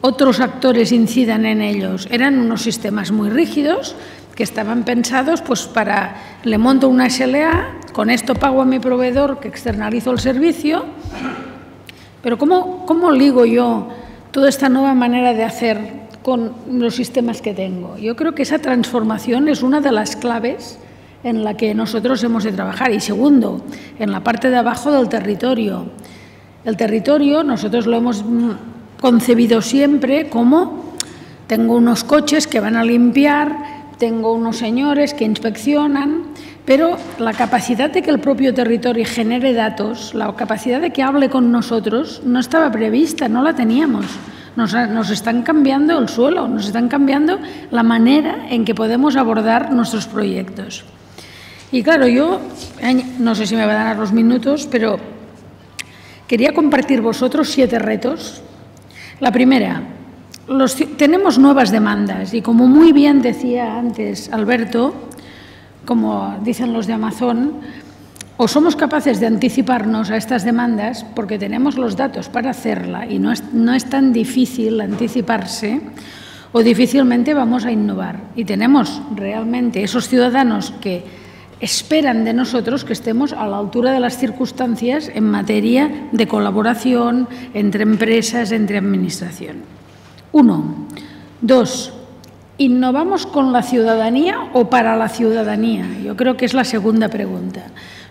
[SPEAKER 4] otros actores incidan en ellos. Eran unos sistemas muy rígidos que estaban pensados pues para le monto una SLA, con esto pago a mi proveedor que externalizo el servicio. Pero ¿cómo, cómo ligo yo toda esta nueva manera de hacer con los sistemas que tengo? Yo creo que esa transformación es una de las claves en la que nosotros hemos de trabajar. Y segundo, en la parte de abajo del territorio. El territorio nosotros lo hemos concebido siempre como tengo unos coches que van a limpiar, tengo unos señores que inspeccionan, pero la capacidad de que el propio territorio genere datos, la capacidad de que hable con nosotros, no estaba prevista, no la teníamos. Nos, nos, están cambiando el suelo, nos están cambiando la manera en que podemos abordar nuestros proyectos. Y claro, yo no sé si me van a dar los minutos, pero quería compartir vosotros siete retos. La primera, tenemos nuevas demandas y como muy bien decía antes Alberto, como dicen los de Amazon, o somos capaces de anticiparnos a estas demandas porque tenemos los datos para hacerla y no es, no es tan difícil anticiparse, o difícilmente vamos a innovar. Y tenemos realmente esos ciudadanos que esperan de nosotros que estemos a la altura de las circunstancias en materia de colaboración entre empresas, entre administración. Uno. Dos. ¿Innovamos con la ciudadanía o para la ciudadanía? Yo creo que es la segunda pregunta.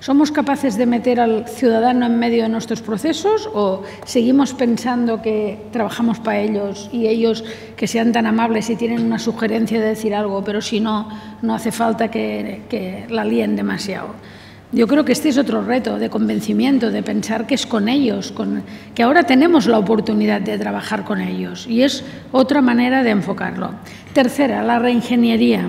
[SPEAKER 4] ¿Somos capaces de meter al ciudadano en medio de nuestros procesos o seguimos pensando que trabajamos para ellos y ellos que sean tan amables y tienen una sugerencia de decir algo, pero si no, no hace falta que, la líen demasiado? Yo creo que este es otro reto de convencimiento, de pensar que es con ellos, que ahora tenemos la oportunidad de trabajar con ellos y es otra manera de enfocarlo. Tercera, la reingeniería.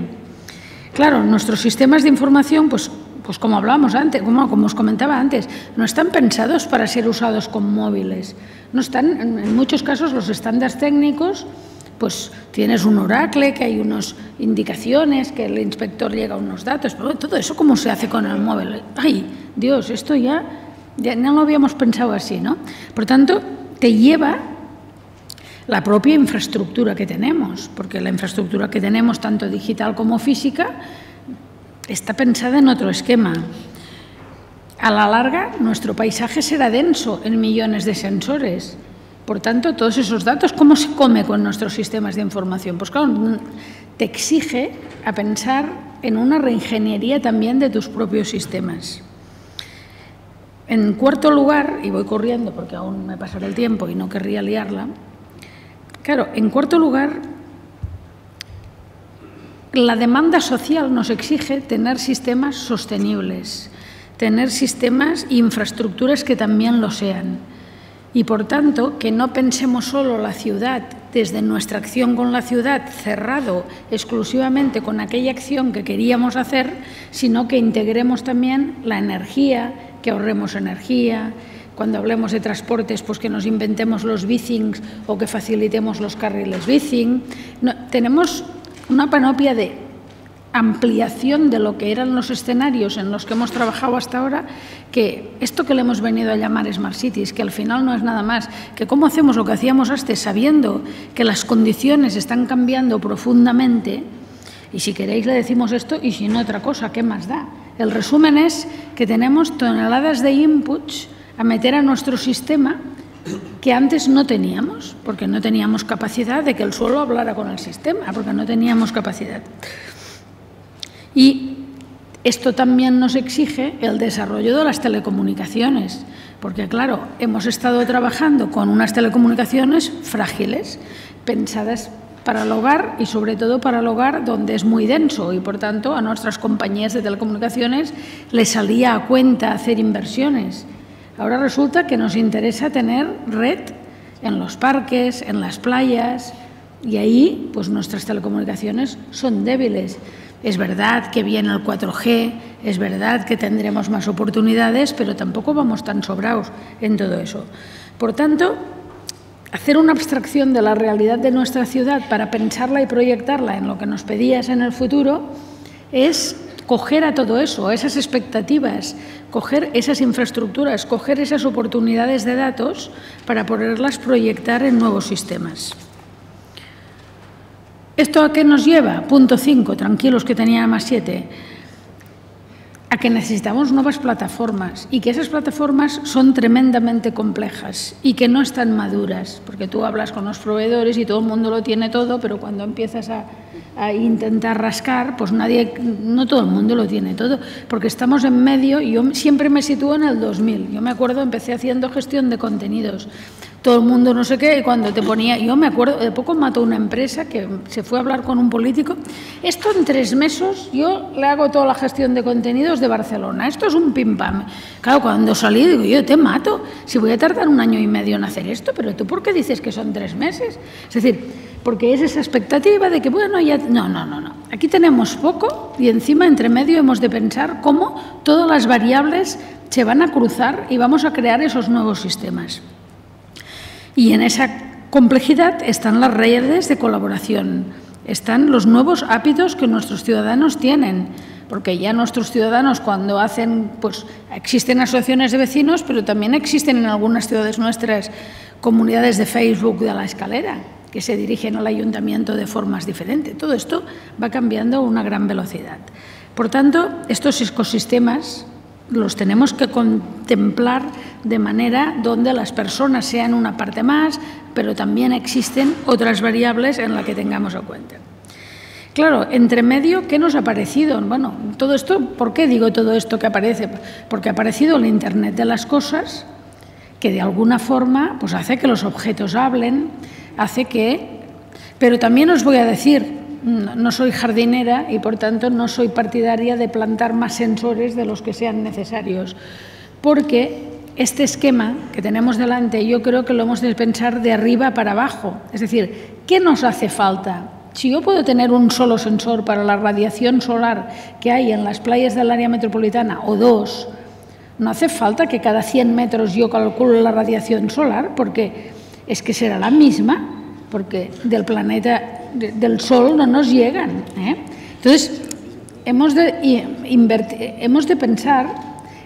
[SPEAKER 4] Claro, nuestros sistemas de información, pues pues como hablábamos antes, como, os comentaba antes, no están pensados para ser usados con móviles. No están, en muchos casos los estándares técnicos, pues tienes un oracle, que hay unas indicaciones, que el inspector llega a unos datos, pero todo eso cómo se hace con el móvil. Ay, Dios, esto ya, ya no lo habíamos pensado así, ¿no? Por tanto, te lleva la propia infraestructura que tenemos, porque la infraestructura que tenemos, tanto digital como física, está pensada en otro esquema. A la larga, nuestro paisaje será denso en millones de sensores. Por tanto, todos esos datos, ¿cómo se come con nuestros sistemas de información? Pues claro, te exige a pensar en una reingeniería también de tus propios sistemas. En cuarto lugar, y voy corriendo porque aún me pasará el tiempo y no querría liarla, claro, en cuarto lugar, la demanda social nos exige tener sistemas sostenibles, tener sistemas e infraestructuras que también lo sean. Y por tanto, que no pensemos solo la ciudad desde nuestra acción con la ciudad cerrado exclusivamente con aquella acción que queríamos hacer, sino que integremos también la energía, que ahorremos energía, cuando hablemos de transportes, pues que nos inventemos los bicings o que facilitemos los carriles bicing. tenemos una panoplia de ampliación de lo que eran los escenarios en los que hemos trabajado hasta ahora, que esto que le hemos venido a llamar Smart Cities, que al final no es nada más que cómo hacemos lo que hacíamos antes sabiendo que las condiciones están cambiando profundamente, y si queréis le decimos esto y si no otra cosa, ¿qué más da? El resumen es que tenemos toneladas de inputs a meter a nuestro sistema que antes no teníamos, porque no teníamos capacidad de que el suelo hablara con el sistema, porque no teníamos capacidad. Y esto también nos exige el desarrollo de las telecomunicaciones, porque claro, hemos estado trabajando con unas telecomunicaciones frágiles, pensadas para el hogar y sobre todo para el hogar donde es muy denso y por tanto a nuestras compañías de telecomunicaciones les salía a cuenta hacer inversiones Ahora resulta que nos interesa tener red en los parques, en las playas, y ahí pues nuestras telecomunicaciones son débiles. Es verdad que viene el 4G, es verdad que tendremos más oportunidades, pero tampoco vamos tan sobrados en todo eso. Por tanto, hacer una abstracción de la realidad de nuestra ciudad para pensarla y proyectarla en lo que nos pedías en el futuro es coger a todo eso, a esas expectativas, coger esas infraestructuras, coger esas oportunidades de datos para poderlas proyectar en nuevos sistemas. ¿Esto a qué nos lleva? Punto 5, tranquilos que tenía más 7 a que necesitamos nuevas plataformas y que esas plataformas son tremendamente complejas y que no están maduras, porque tú hablas con los proveedores y todo el mundo lo tiene todo, pero cuando empiezas a, a intentar rascar, pues nadie, no todo el mundo lo tiene todo, porque estamos en medio, y yo siempre me sitúo en el 2000, yo me acuerdo, empecé haciendo gestión de contenidos, todo el mundo no sé qué, y cuando te ponía, yo me acuerdo, de poco mató una empresa que se fue a hablar con un político, esto en tres meses yo le hago toda la gestión de contenidos de Barcelona, esto es un pim pam. Claro, cuando salí digo, yo te mato, si voy a tardar un año y medio en hacer esto, pero tú ¿por qué dices que son tres meses? Es decir, porque es esa expectativa de que, bueno, ya... No, no, no, no. Aquí tenemos poco y encima, entre medio, hemos de pensar cómo todas las variables se van a cruzar y vamos a crear esos nuevos sistemas. Y en esa complejidad están las redes de colaboración, están los nuevos hábitos que nuestros ciudadanos tienen, porque ya nuestros ciudadanos cuando hacen, pues existen asociaciones de vecinos, pero también existen en algunas ciudades nuestras comunidades de Facebook de la escalera, que se dirigen al ayuntamiento de formas diferentes. Todo esto va cambiando a una gran velocidad. Por tanto, estos ecosistemas los tenemos que contemplar de manera donde las personas sean una parte más, pero también existen otras variables en las que tengamos en cuenta. Claro, entre medio, ¿qué nos ha parecido? Bueno, todo esto, ¿por qué digo todo esto que aparece? Porque ha aparecido el Internet de las cosas, que de alguna forma pues hace que los objetos hablen, hace que... Pero también os voy a decir, no soy jardinera y por tanto no soy partidaria de plantar más sensores de los que sean necesarios, porque este esquema que tenemos delante yo creo que lo hemos de pensar de arriba para abajo. Es decir, ¿qué nos hace falta? Si yo puedo tener un solo sensor para la radiación solar que hay en las playas del área metropolitana o dos, no hace falta que cada 100 metros yo calcule la radiación solar, porque es que será la misma, porque del planeta del sol no nos llegan. ¿eh? Entonces, hemos de, hemos de pensar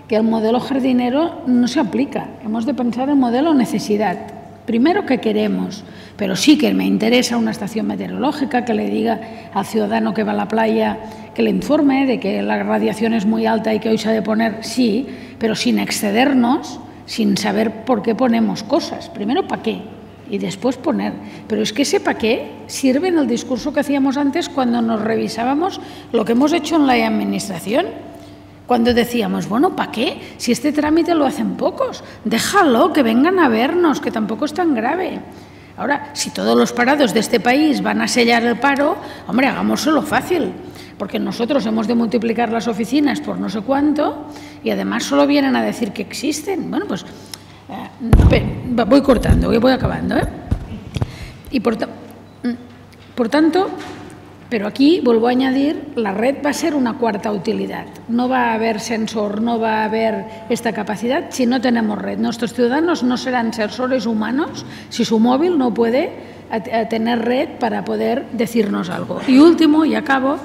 [SPEAKER 4] que el modelo jardinero no se aplica, hemos de pensar el modelo necesidad. Primero, que queremos? Pero sí que me interesa una estación meteorológica que le diga al ciudadano que va a la playa, que le informe de que la radiación es muy alta y que hoy se ha de poner, sí, pero sin excedernos, sin saber por qué ponemos cosas. Primero, ¿para qué? Y después poner. Pero es que ese para qué sirve en el discurso que hacíamos antes cuando nos revisábamos lo que hemos hecho en la administración. Cuando decíamos, bueno, ¿para qué? Si este trámite lo hacen pocos, déjalo, que vengan a vernos, que tampoco es tan grave. Ahora, si todos los parados de este país van a sellar el paro, hombre, hagámoslo fácil, porque nosotros hemos de multiplicar las oficinas por no sé cuánto y además solo vienen a decir que existen. Bueno, pues voy cortando, voy acabando. ¿eh? Y por, mm, por tanto, pero aquí vuelvo a añadir, la red va a ser una cuarta utilidad. No va a haber sensor, no va a haber esta capacidad si no tenemos red. Nuestros ciudadanos no serán sensores humanos si su móvil no puede tener red para poder decirnos algo. Y último, y acabo,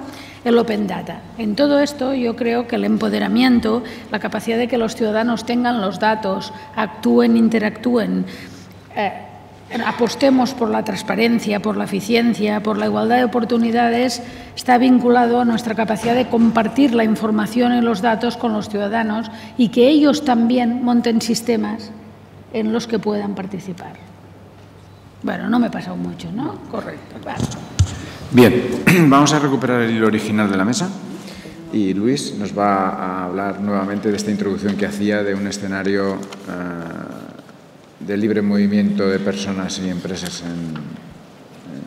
[SPEAKER 4] el Open Data. En todo esto yo creo que el empoderamiento, la capacidad de que los ciudadanos tengan los datos, actúen, interactúen, eh, apostemos por la transparencia, por la eficiencia, por la igualdad de oportunidades, está vinculado a nuestra capacidad de compartir la información y los datos con los ciudadanos y que ellos también monten sistemas en los que puedan participar. Bueno, no me he pasado mucho, ¿no? Correcto.
[SPEAKER 1] Bien, [CLEARS THROAT] vamos a recuperar el hilo original de la mesa y Luis nos va a hablar nuevamente de esta introducción que hacía de un escenario uh, de libre movimiento de personas y empresas en,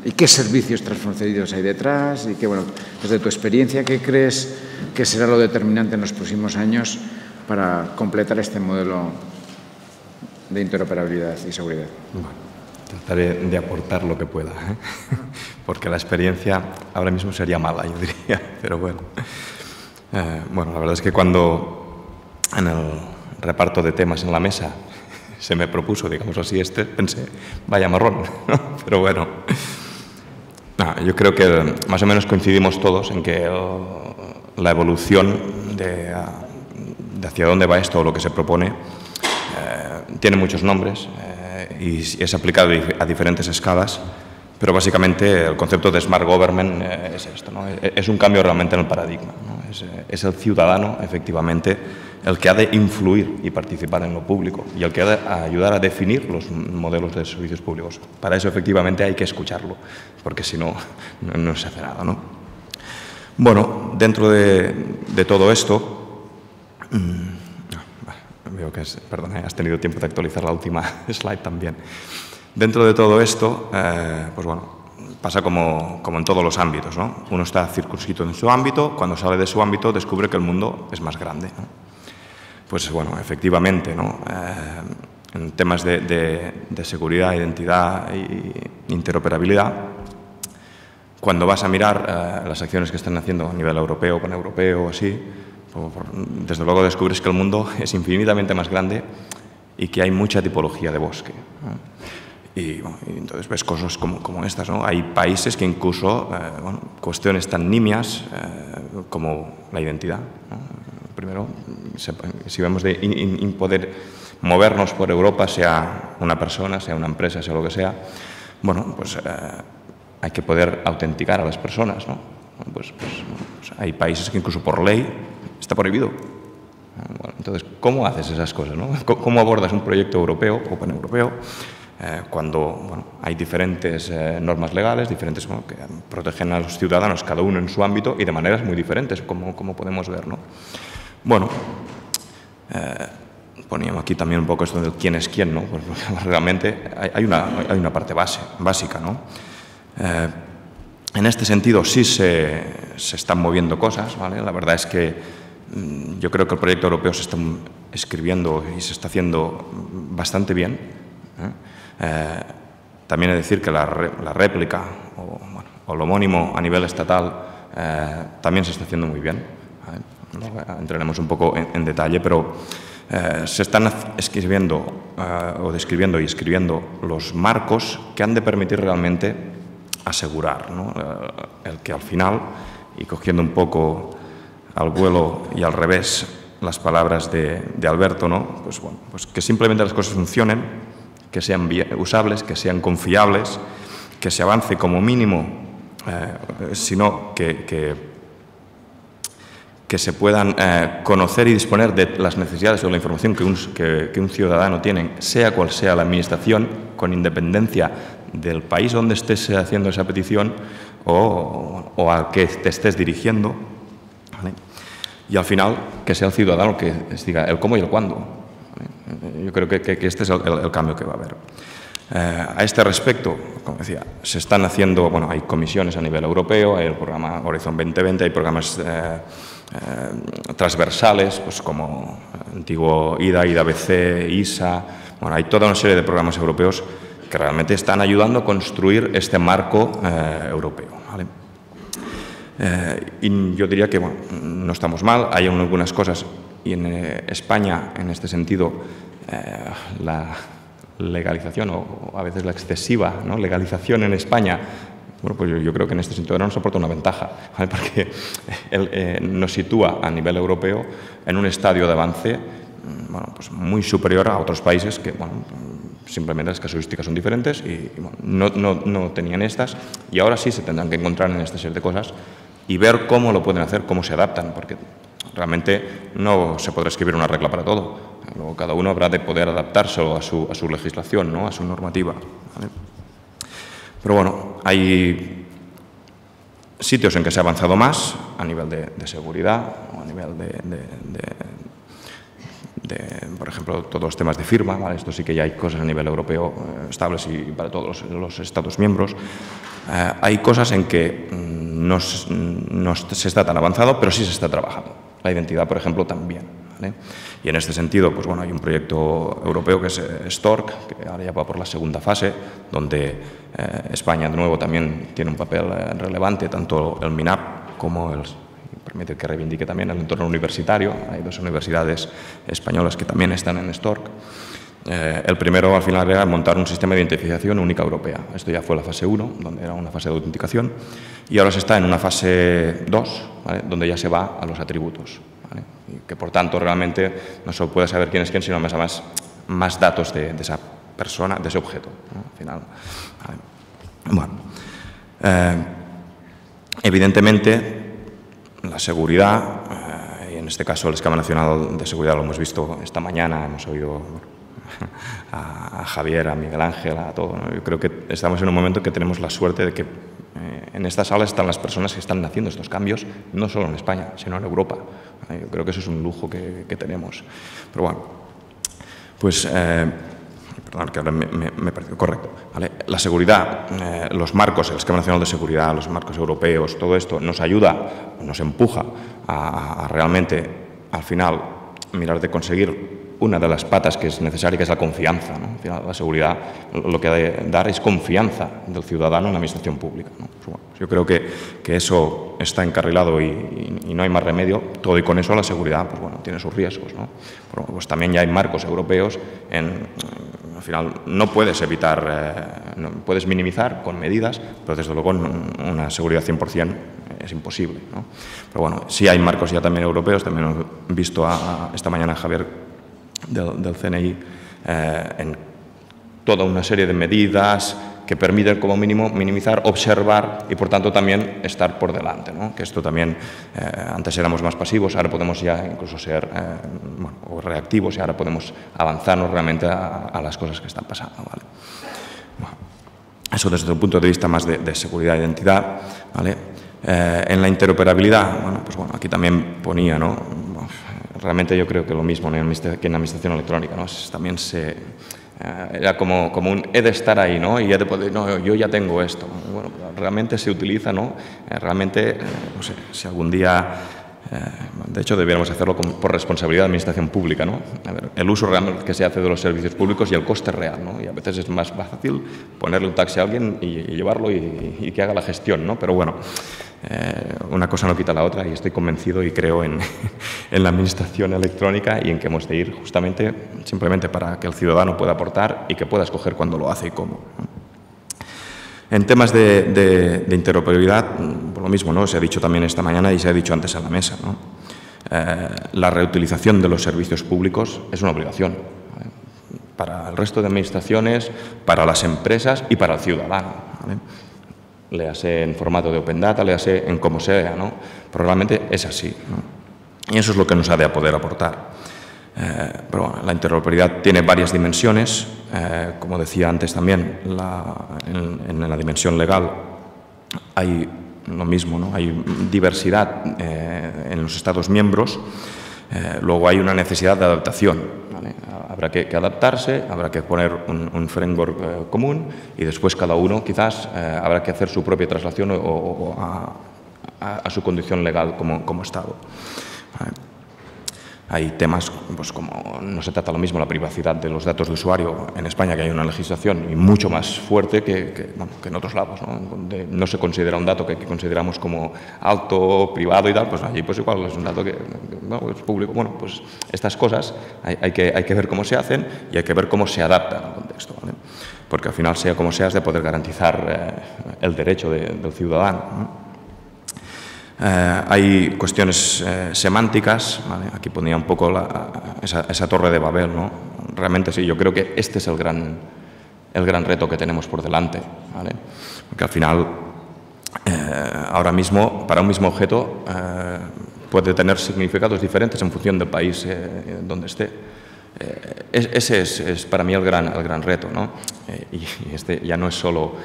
[SPEAKER 1] y qué servicios transfronterizos hay detrás y qué, bueno, desde tu experiencia, ¿qué crees que será lo determinante en los próximos años para completar este modelo de interoperabilidad y seguridad.
[SPEAKER 5] trataré de aportar lo que pueda, ¿eh? [LAUGHS] porque la experiencia ahora mismo sería mala, yo diría, [LAUGHS] pero bueno. Eh, bueno, la verdad es que cuando en el reparto de temas en la mesa [LAUGHS] se me propuso, digamos así, este, pensé, vaya marrón, [LAUGHS] pero bueno. yo creo que más o menos coincidimos todos en que la evolución de, hacia dónde va esto o lo que se propone eh, tiene muchos nombres eh, y es aplicado a diferentes escalas, pero básicamente el concepto de Smart Government eh, es esto, ¿no? es un cambio realmente en el paradigma. Es, es, el ciudadano, efectivamente, el que ha de influir y participar en lo público y el que ha de ayudar a definir los modelos de servicios públicos. Para eso, efectivamente, hay que escucharlo, porque si no, no se hace nada. ¿no? Bueno, dentro de, todo esto, mm, veo que, es, perdón, has tenido tiempo de actualizar la última [LAUGHS] slide también. Dentro de todo esto, eh, pues bueno, pasa como, como, en todos los ámbitos. ¿no? Uno está circunscrito en su ámbito, cuando sale de su ámbito descubre que el mundo es más grande. ¿no? Pues bueno, efectivamente, ¿no? Eh, en temas de, seguridad, identidad e interoperabilidad, cuando vas a mirar eh, las acciones que están haciendo a nivel europeo, con europeo, así, desde luego descubres que el mundo es infinitamente más grande y que hay mucha tipología de bosque. Y, entonces ves cosas como, como, estas. ¿no? Hay países que incluso, eh, bueno, cuestiones tan nimias como la identidad. Primero, si vemos de poder movernos por Europa, sea una persona, sea una empresa, sea lo que sea, bueno, pues eh, hay que poder autenticar a las personas, ¿no? Pues, pues, pues, hay países que incluso por ley está prohibido. entonces, ¿cómo haces esas cosas? No? ¿Cómo abordas un proyecto europeo o paneuropeo eh, cuando bueno, hay diferentes eh, normas legales, diferentes que protegen a los ciudadanos, cada uno en su ámbito y de maneras muy diferentes, como, como podemos ver? ¿no? Bueno, eh, poníamos aquí también un poco esto de quién es quién, ¿no? Pues [LAUGHS] realmente hay, una, hay, una, parte base, básica, ¿no? Eh, en este sentido sí se, se, están moviendo cosas, ¿vale? La verdad es que mm, yo creo que el proyecto europeo se está escribiendo y se está haciendo bastante bien. ¿eh? También he de decir que la, la réplica o, bueno, o, lo homónimo a nivel estatal también se está haciendo muy bien entraremos un poco en, detalle, pero eh, se están escribiendo eh, o describiendo y escribiendo los marcos que han de permitir realmente asegurar eh, el que al final, y cogiendo un poco al vuelo y al revés las palabras de, Alberto, ¿no? pues, bueno, pues que simplemente las cosas funcionen, que sean usables, que sean confiables, que se avance como mínimo, sino que que se puedan eh, conocer y disponer de las necesidades o la información que un, que, un, ciudadano tiene, sea cual sea la administración, con independencia del país donde estés haciendo esa petición o, o al que te estés dirigiendo. Y al final, que sea el ciudadano que diga el cómo y el cuándo. Yo creo que, que, este es el, cambio que va a haber. Eh, a este respecto, como decía, se están haciendo, bueno, hay comisiones a nivel europeo, hay el programa Horizon 2020, hay programas eh, eh, transversales, pues como antiguo IDA, IDABC, ISA, bueno, hay toda una serie de programas europeos que realmente están ayudando a construir este marco europeo. Y yo diría que no estamos mal, hay algunas cosas y en España, en este sentido, la legalización o, a veces la excesiva ¿no? legalización en España bueno, pues yo, creo que en este sentido nos aporta una ventaja, [LAUGHS] porque él, eh, nos sitúa a nivel europeo en un estadio de avance mm, bueno, pues muy superior a otros países que bueno, simplemente las casuísticas son diferentes y, no, no, no, tenían estas y ahora sí se tendrán que encontrar en esta serie de cosas y ver cómo lo pueden hacer, cómo se adaptan, porque realmente no se podrá escribir una regla para todo. Luego cada uno habrá de poder adaptarse a su, a su legislación, ¿no? a su normativa. Pero bueno, hay sitios en que se ha avanzado más a nivel de, seguridad o a nivel de, por ejemplo, todos los temas de firma. Esto sí que ya hay cosas a nivel europeo eh, estables y para todos los, Estados miembros. Eh, hay cosas en que mm, no, se está tan avanzado, pero sí se está trabajando. La identidad, por ejemplo, también. Y en este sentido, pues bueno, hay un proyecto europeo que es STORC, que ahora ya va por la segunda fase, donde España de nuevo también tiene un papel relevante, tanto el MINAP como el permite que reivindique también el entorno universitario. Hay dos universidades españolas que también están en STORC. Eh, el primero, al final, era montar un sistema de identificación única europea. Esto ya fue la fase 1, donde era una fase de autenticación, y ahora se está en una fase 2, donde ya se va a los atributos. Y que, por tanto, realmente no solo puede saber quién es quién, sino más, más datos de, esa persona, de ese objeto. Al final. Bueno. Eh, evidentemente, la seguridad, eh, y en este caso el Escama Nacional de Seguridad lo hemos visto esta mañana, hemos oído [LAUGHS] a, Javier, a Miguel Ángel, a todo. Yo creo que estamos en un momento que tenemos la suerte de que eh, en esta sala están las personas que están haciendo estos cambios, no solo en España, sino en Europa. Yo creo que eso es un lujo que, tenemos. Pero bueno, pues... Eh, perdón, que ahora me, me, he correcto. La seguridad, eh, los marcos, el esquema nacional de seguridad, los marcos europeos, todo esto nos ayuda, nos empuja a, a realmente, al final, mirar de conseguir una de las patas que es necesaria, que es la confianza. La seguridad lo que ha de dar es confianza del ciudadano en la administración pública. Pues yo creo que, que, eso está encarrilado y, no hay más remedio. Todo y con eso la seguridad pues bueno, tiene sus riesgos. ¿no? pues también ya hay marcos europeos en, al final no puedes evitar, eh, no, puedes minimizar con medidas, pero desde luego una seguridad 100% es imposible. Pero bueno, sí hay marcos ya también europeos, también hemos visto esta mañana Javier del, CNI eh, en toda una serie de medidas que permiten como mínimo minimizar, observar y por tanto también estar por delante. ¿no? Que esto también, eh, antes éramos más pasivos, ahora podemos ya incluso ser eh, bueno, reactivos y ahora podemos avanzarnos realmente a, las cosas que están pasando. ¿vale? eso desde un punto de vista más de, seguridad e identidad. ¿vale? en la interoperabilidad, bueno, pues bueno, aquí también ponía, ¿no? Realmente yo creo que lo mismo que en administración electrónica, ¿no? también se, eh, era como, como un he de estar ahí, ¿no? Y he de poder, no, yo ya tengo esto. Bueno, realmente se utiliza, ¿no? Eh, realmente, eh, no sé, si algún día, de hecho deberíamos hacerlo por responsabilidad de administración pública, ¿no? El uso realmente que se hace de los servicios públicos y el coste real, ¿no? Y a veces es más fácil ponerle un taxi a alguien y, llevarlo y, que haga la gestión, ¿no? Pero bueno, eh, una cosa no quita la otra y estoy convencido y creo [LAUGHS] en, la administración electrónica y en que hemos de ir justamente simplemente para que el ciudadano pueda aportar y que pueda escoger cuándo lo hace y cómo. En temas de, interoperabilidad, por lo mismo, ¿no? se ha dicho también esta mañana y se ha dicho antes en la mesa, eh, la reutilización de los servicios públicos es una obligación para el resto de administraciones, para las empresas y para el ciudadano léase en formato de Open Data, léase en como sea, ¿no? Pero realmente es así. Y eso es lo que nos ha de poder aportar. Eh, pero la interoperabilidad tiene varias dimensiones, eh, como decía antes también, en, la dimensión legal hay lo mismo, ¿no? hay diversidad eh, en los Estados miembros, luego hay una necesidad de adaptación. Habrá que, adaptarse, habrá que poner un, framework eh, común y después cada uno quizás eh, habrá que hacer su propia traslación o, a, su condición legal como, como Estado. Hay temas pues, como no se trata lo mismo la privacidad de los datos de usuario en España, que hay una legislación y mucho más fuerte que, en otros lados, ¿no? donde no se considera un dato que, consideramos como alto, privado y tal, pues allí pues igual es un dato que es público. Bueno, pues estas cosas hay, que, hay que ver cómo se hacen y hay que ver cómo se adaptan al contexto. Porque al final, sea como sea, es de poder garantizar eh, el derecho del ciudadano. Eh, hay cuestiones eh, semánticas, aquí ponía un poco esa, torre de Babel, ¿no? realmente sí, yo creo que este es el gran, el gran reto que tenemos por delante, porque al final, eh, ahora mismo, para un mismo objeto, puede tener significados diferentes en función del país donde esté. ese es, para mí el gran, el gran reto, ¿no? y este ya no es solo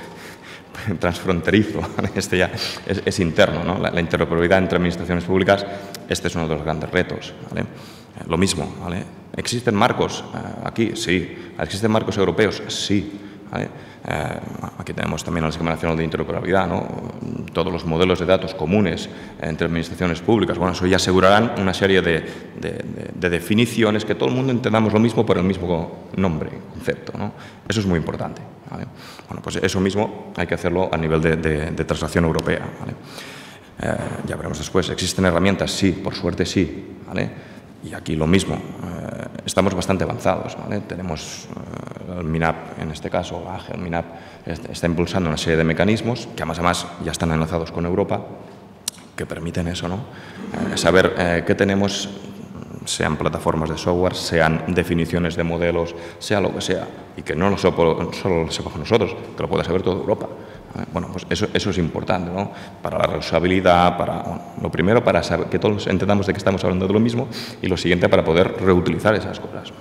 [SPEAKER 5] [LAUGHS] transfronterizo, [LAUGHS] este ya es, interno, ¿no? la, interoperabilidad entre administraciones públicas, este es uno de los grandes retos. ¿vale? Lo mismo. ¿existen marcos eh, aquí? Sí. ¿Existen marcos europeos? Sí. Eh, aquí tenemos también el Esquema Nacional de Interoperabilidad, ¿no? todos los modelos de datos comunes entre administraciones públicas, bueno, eso ya asegurarán una serie de, definiciones que todo el mundo entendamos lo mismo por el mismo nombre, concepto. ¿no? Eso es muy importante. Bueno, pues eso mismo hay que hacerlo a nivel de, traslación europea. Eh, ya veremos después. ¿Existen herramientas? Sí, por suerte sí. Y aquí lo mismo. Eh, estamos bastante avanzados. Tenemos eh, el MINAP, en este caso, el MINAP está impulsando una serie de mecanismos que además, además ya están enlazados con Europa que permiten eso, ¿no? saber qué tenemos sean plataformas de software, sean definiciones de modelos, sea lo que sea, y que no lo solo lo sepamos nosotros, que lo pueda saber toda Europa. ¿eh? Bueno, pues eso, eso es importante, ¿no? Para la reusabilidad, para, lo primero, para saber, que todos entendamos de que estamos hablando de lo mismo, y lo siguiente, para poder reutilizar esas cosas.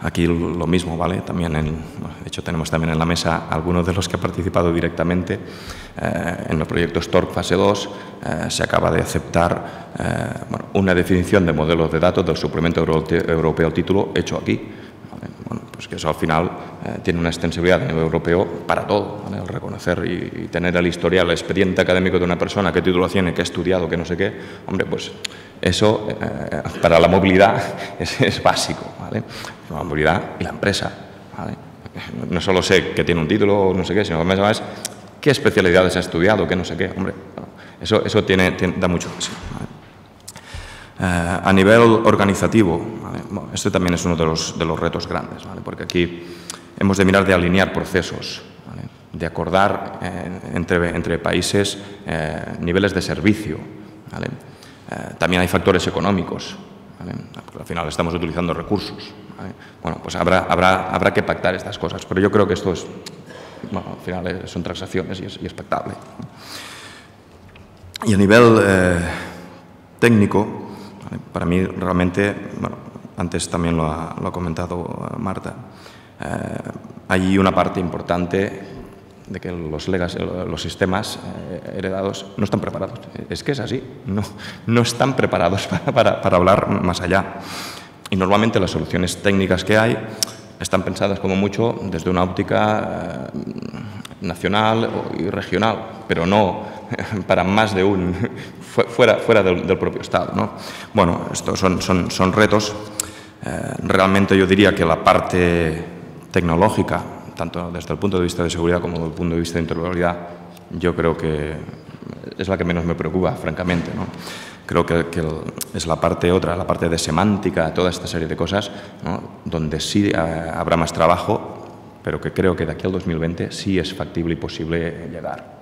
[SPEAKER 5] Aquí lo mismo, ¿vale? También, en, de hecho, tenemos también en la mesa algunos de los que han participado directamente eh, en los proyectos TORC fase 2. Eh, se acaba de aceptar eh, una definición de modelos de datos del suplemento europeo título hecho aquí. Bueno, pues que eso al final tiene una extensibilidad a nivel europeo para todo, el reconocer y, tener el historial, el expediente académico de una persona, qué título tiene, qué ha estudiado, qué no sé qué, hombre, pues eso para la movilidad [LAUGHS] es, es básico. ¿vale? la movilidad y la empresa. No solo sé que tiene un título o no sé qué, sino además qué especialidades ha estudiado, qué no sé qué. Hombre, eso, eso tiene, da mucho eh, a nivel organizativo, este también es uno de los, de los retos grandes, porque aquí hemos de mirar de alinear procesos, de acordar eh, entre, entre, países eh, niveles de servicio. también hay factores económicos, al final estamos utilizando recursos. Bueno, pues habrá, habrá, habrá que pactar estas cosas, pero yo creo que esto es, bueno, al final son transacciones y es, y Y a nivel eh, técnico, para mí realmente, bueno, antes también lo ha, lo ha comentado Marta, eh, hay una parte importante de que los, los sistemas eh, heredados no están preparados. Es que es así, no, no están preparados [LAUGHS] para, hablar más allá. Y normalmente las soluciones técnicas que hay están pensadas como mucho desde una óptica eh, nacional y regional, pero no [LAUGHS] para más de un, fuera, fuera del, propio Estado. ¿no? Bueno, estos son, son, son retos. Eh, realmente yo diría que la parte tecnológica tanto desde el punto de vista de seguridad como desde el punto de vista de interoperabilidad, yo creo que es la que menos me preocupa, francamente. ¿no? Creo que, es la parte otra, la parte de semántica, toda esta serie de cosas, donde sí eh, habrá más trabajo, pero que creo que de aquí al 2020 sí es factible y posible llegar.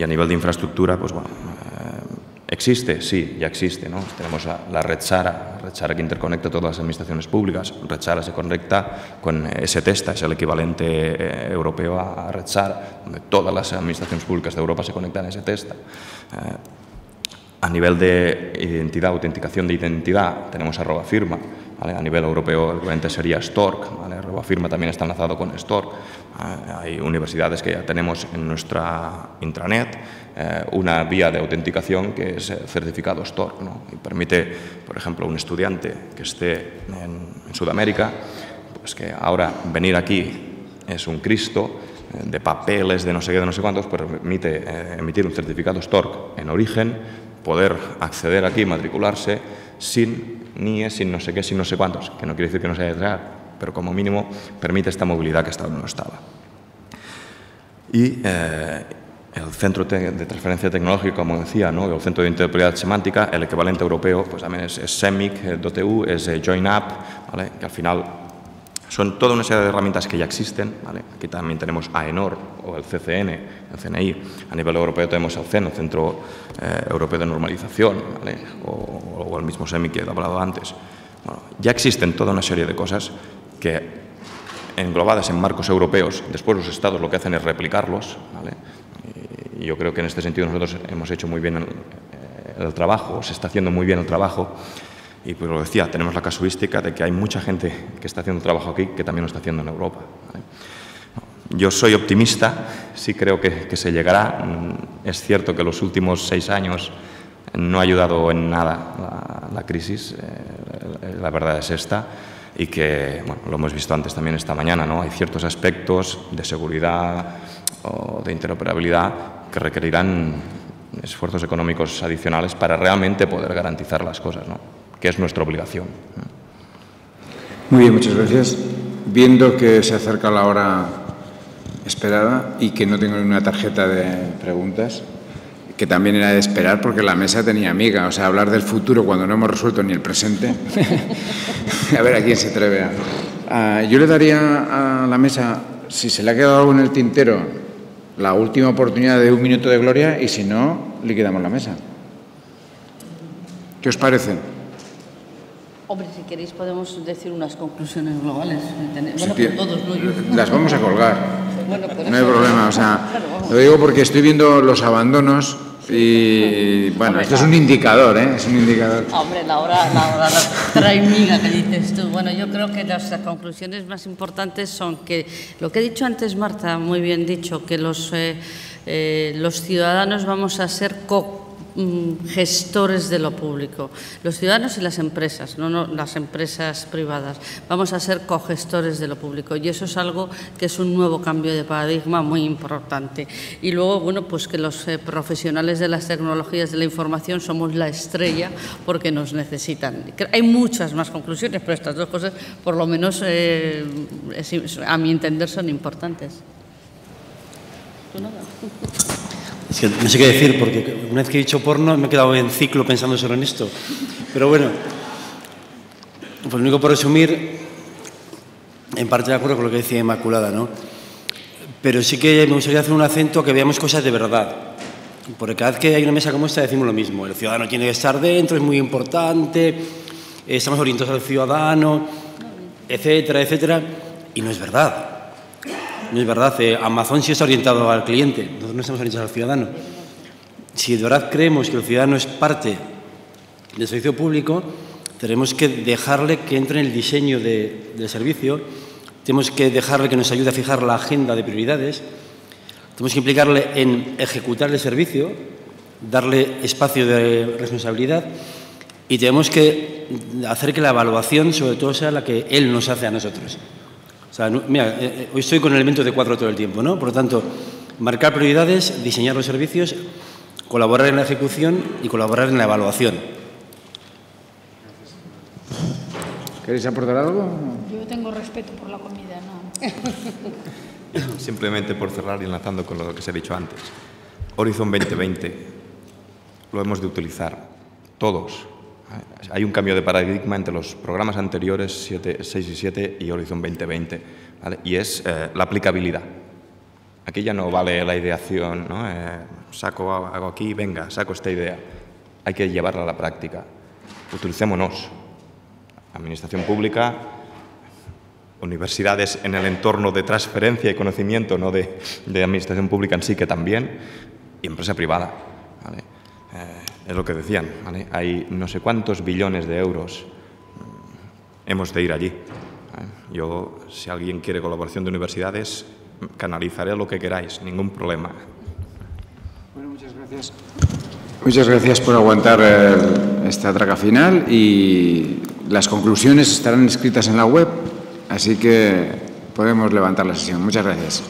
[SPEAKER 5] Y a nivel de infraestructura, pues bueno, eh, ¿Existe? Sí, ya existe. ¿no? Tenemos la Red Sara, Red Sara que interconecta todas las administraciones públicas. Red Sara se conecta con S-Testa, es el equivalente eh, europeo a Red Sara, donde todas las administraciones públicas de Europa se conectan a S-Testa. Eh, a nivel de identidad, autenticación de identidad, tenemos arroba firma. A nivel europeo, el equivalente sería Stork. ¿vale? También está enlazado con Stork. Eh, hay universidades que ya tenemos en nuestra intranet eh, una vía de autenticación que es el certificado STOR ¿no? y permite, por ejemplo, un estudiante que esté en, Sudamérica, pues que ahora venir aquí es un Cristo eh, de papeles, de no sé qué, de no sé cuántos, pues permite emitir un certificado STORC en origen, poder acceder aquí, matricularse sin NIE, sin no sé qué, sin no sé cuántos, que no quiere decir que no se haya de traer, pero como mínimo permite esta movilidad que hasta ahora no estaba. Y eh, el centro de transferencia tecnológica, como decía, ¿no? el centro de interoperabilidad semántica, el equivalente europeo, pues también es, SEMIC.eu, es eh, JoinUp, ¿vale? que al final son toda una serie de herramientas que ya existen. ¿vale? Aquí también tenemos AENOR o el CCN, el CNI. A nivel europeo tenemos el CEN, el Centro eh, Europeo de Normalización, ¿vale? o, el mismo SEMIC que he hablado antes. ya existen toda una serie de cosas que englobadas en marcos europeos, después los estados lo que hacen es replicarlos. Y yo creo que en este sentido nosotros hemos hecho muy bien el, trabajo, se está haciendo muy bien el trabajo. Y pues lo decía, tenemos la casuística de que hay mucha gente que está haciendo trabajo aquí que también lo está haciendo en Europa. Yo soy optimista, sí creo que, se llegará. Es cierto que los últimos seis años no ha ayudado en nada la, crisis, eh, la verdad es esta y que, bueno, lo hemos visto antes también esta mañana, ¿no? Hay ciertos aspectos de seguridad o de interoperabilidad que requerirán esfuerzos económicos adicionales para realmente poder garantizar las cosas, ¿no? que es nuestra obligación.
[SPEAKER 1] Muy bien, muchas gracias. Viendo que se acerca la hora esperada y que no tengo una tarjeta de preguntas, que también era de esperar porque la mesa tenía amiga, o sea, hablar del futuro cuando no hemos resuelto ni el presente. [LAUGHS] a ver a quién se atreve a... yo le daría a la mesa, si se le ha quedado algo en el tintero, la última oportunidad de un minuto de gloria y si no, liquidamos la mesa. ¿Qué os parece?
[SPEAKER 2] Hombre, si queréis podemos decir unas conclusiones globales. Bueno, todos,
[SPEAKER 1] ¿no? [LAUGHS] Las vamos a colgar. no hay problema, o sea, lo digo porque estoy viendo los abandonos y bueno, esto es un indicador, ¿eh? Es un indicador.
[SPEAKER 2] Hombre, la hora, la hora traimiga que dices tú. Bueno, yo creo que las conclusiones más importantes son que lo que he dicho antes, Marta, muy bien dicho, que los, eh, eh, los ciudadanos vamos a ser co gestores de lo público, los ciudadanos y las empresas, no, no, las empresas privadas. Vamos a ser cogestores de lo público y eso es algo que es un nuevo cambio de paradigma muy importante. Y luego, bueno, pues que los eh, profesionales de las tecnologías de la información somos la estrella porque nos necesitan. Hay muchas más conclusiones, pero estas dos cosas, por lo menos, eh, a mi entender, son importantes.
[SPEAKER 3] Es que no sé qué decir, porque una vez que he dicho porno me he quedado en ciclo pensando solo en esto. Pero bueno, pues lo único por resumir, en parte de acuerdo con lo que decía Inmaculada, ¿no? Pero sí que me gustaría hacer un acento que veamos cosas de verdad. Porque cada vez que hay una mesa como esta decimos lo mismo. El ciudadano tiene que estar dentro, es muy importante, estamos orientados al ciudadano, etcétera, etcétera. Y no es verdad. No es verdad, eh, Amazon sí está orientado al cliente, nosotros no estamos orientados al ciudadano. Si de verdad creemos que el ciudadano es parte del servicio público, tenemos que dejarle que entre en el diseño del servicio, tenemos que dejarle que nos ayude a fijar la agenda de prioridades, tenemos que implicarle en ejecutar el servicio, darle espacio de responsabilidad y tenemos que hacer que la evaluación, sobre todo, sea la que él nos hace a nosotros mira, eh, eh, hoy estoy con elementos de cuatro todo el tiempo, ¿no? Por lo tanto, marcar prioridades, diseñar los servicios, colaborar en la ejecución y colaborar en la evaluación.
[SPEAKER 1] ¿Queréis aportar algo?
[SPEAKER 4] Yo tengo respeto por la comida, ¿no? [LAUGHS]
[SPEAKER 5] Simplemente por cerrar y enlazando con lo que se ha dicho antes. Horizon 2020 lo hemos de utilizar todos hay un cambio de paradigma entre los programas anteriores, 7, 6 y 7, y Horizon 2020, y es eh, la aplicabilidad. Aquí ya no vale la ideación, ¿no? Eh, saco, hago aquí, venga, saco esta idea. Hay que llevarla a la práctica. Utilicémonos. Administración pública, universidades en el entorno de transferencia y conocimiento, no de, administración pública en sí, que también, y empresa privada. Eh, es lo que decían, hay no sé cuántos billones de euros. Hemos de ir allí. Yo, si alguien quiere colaboración de universidades, canalizaré lo que queráis, ningún problema.
[SPEAKER 1] Bueno, muchas gracias. Muchas gracias por aguantar esta traca final y las conclusiones estarán escritas en la web, así que podemos levantar la sesión. Muchas gracias.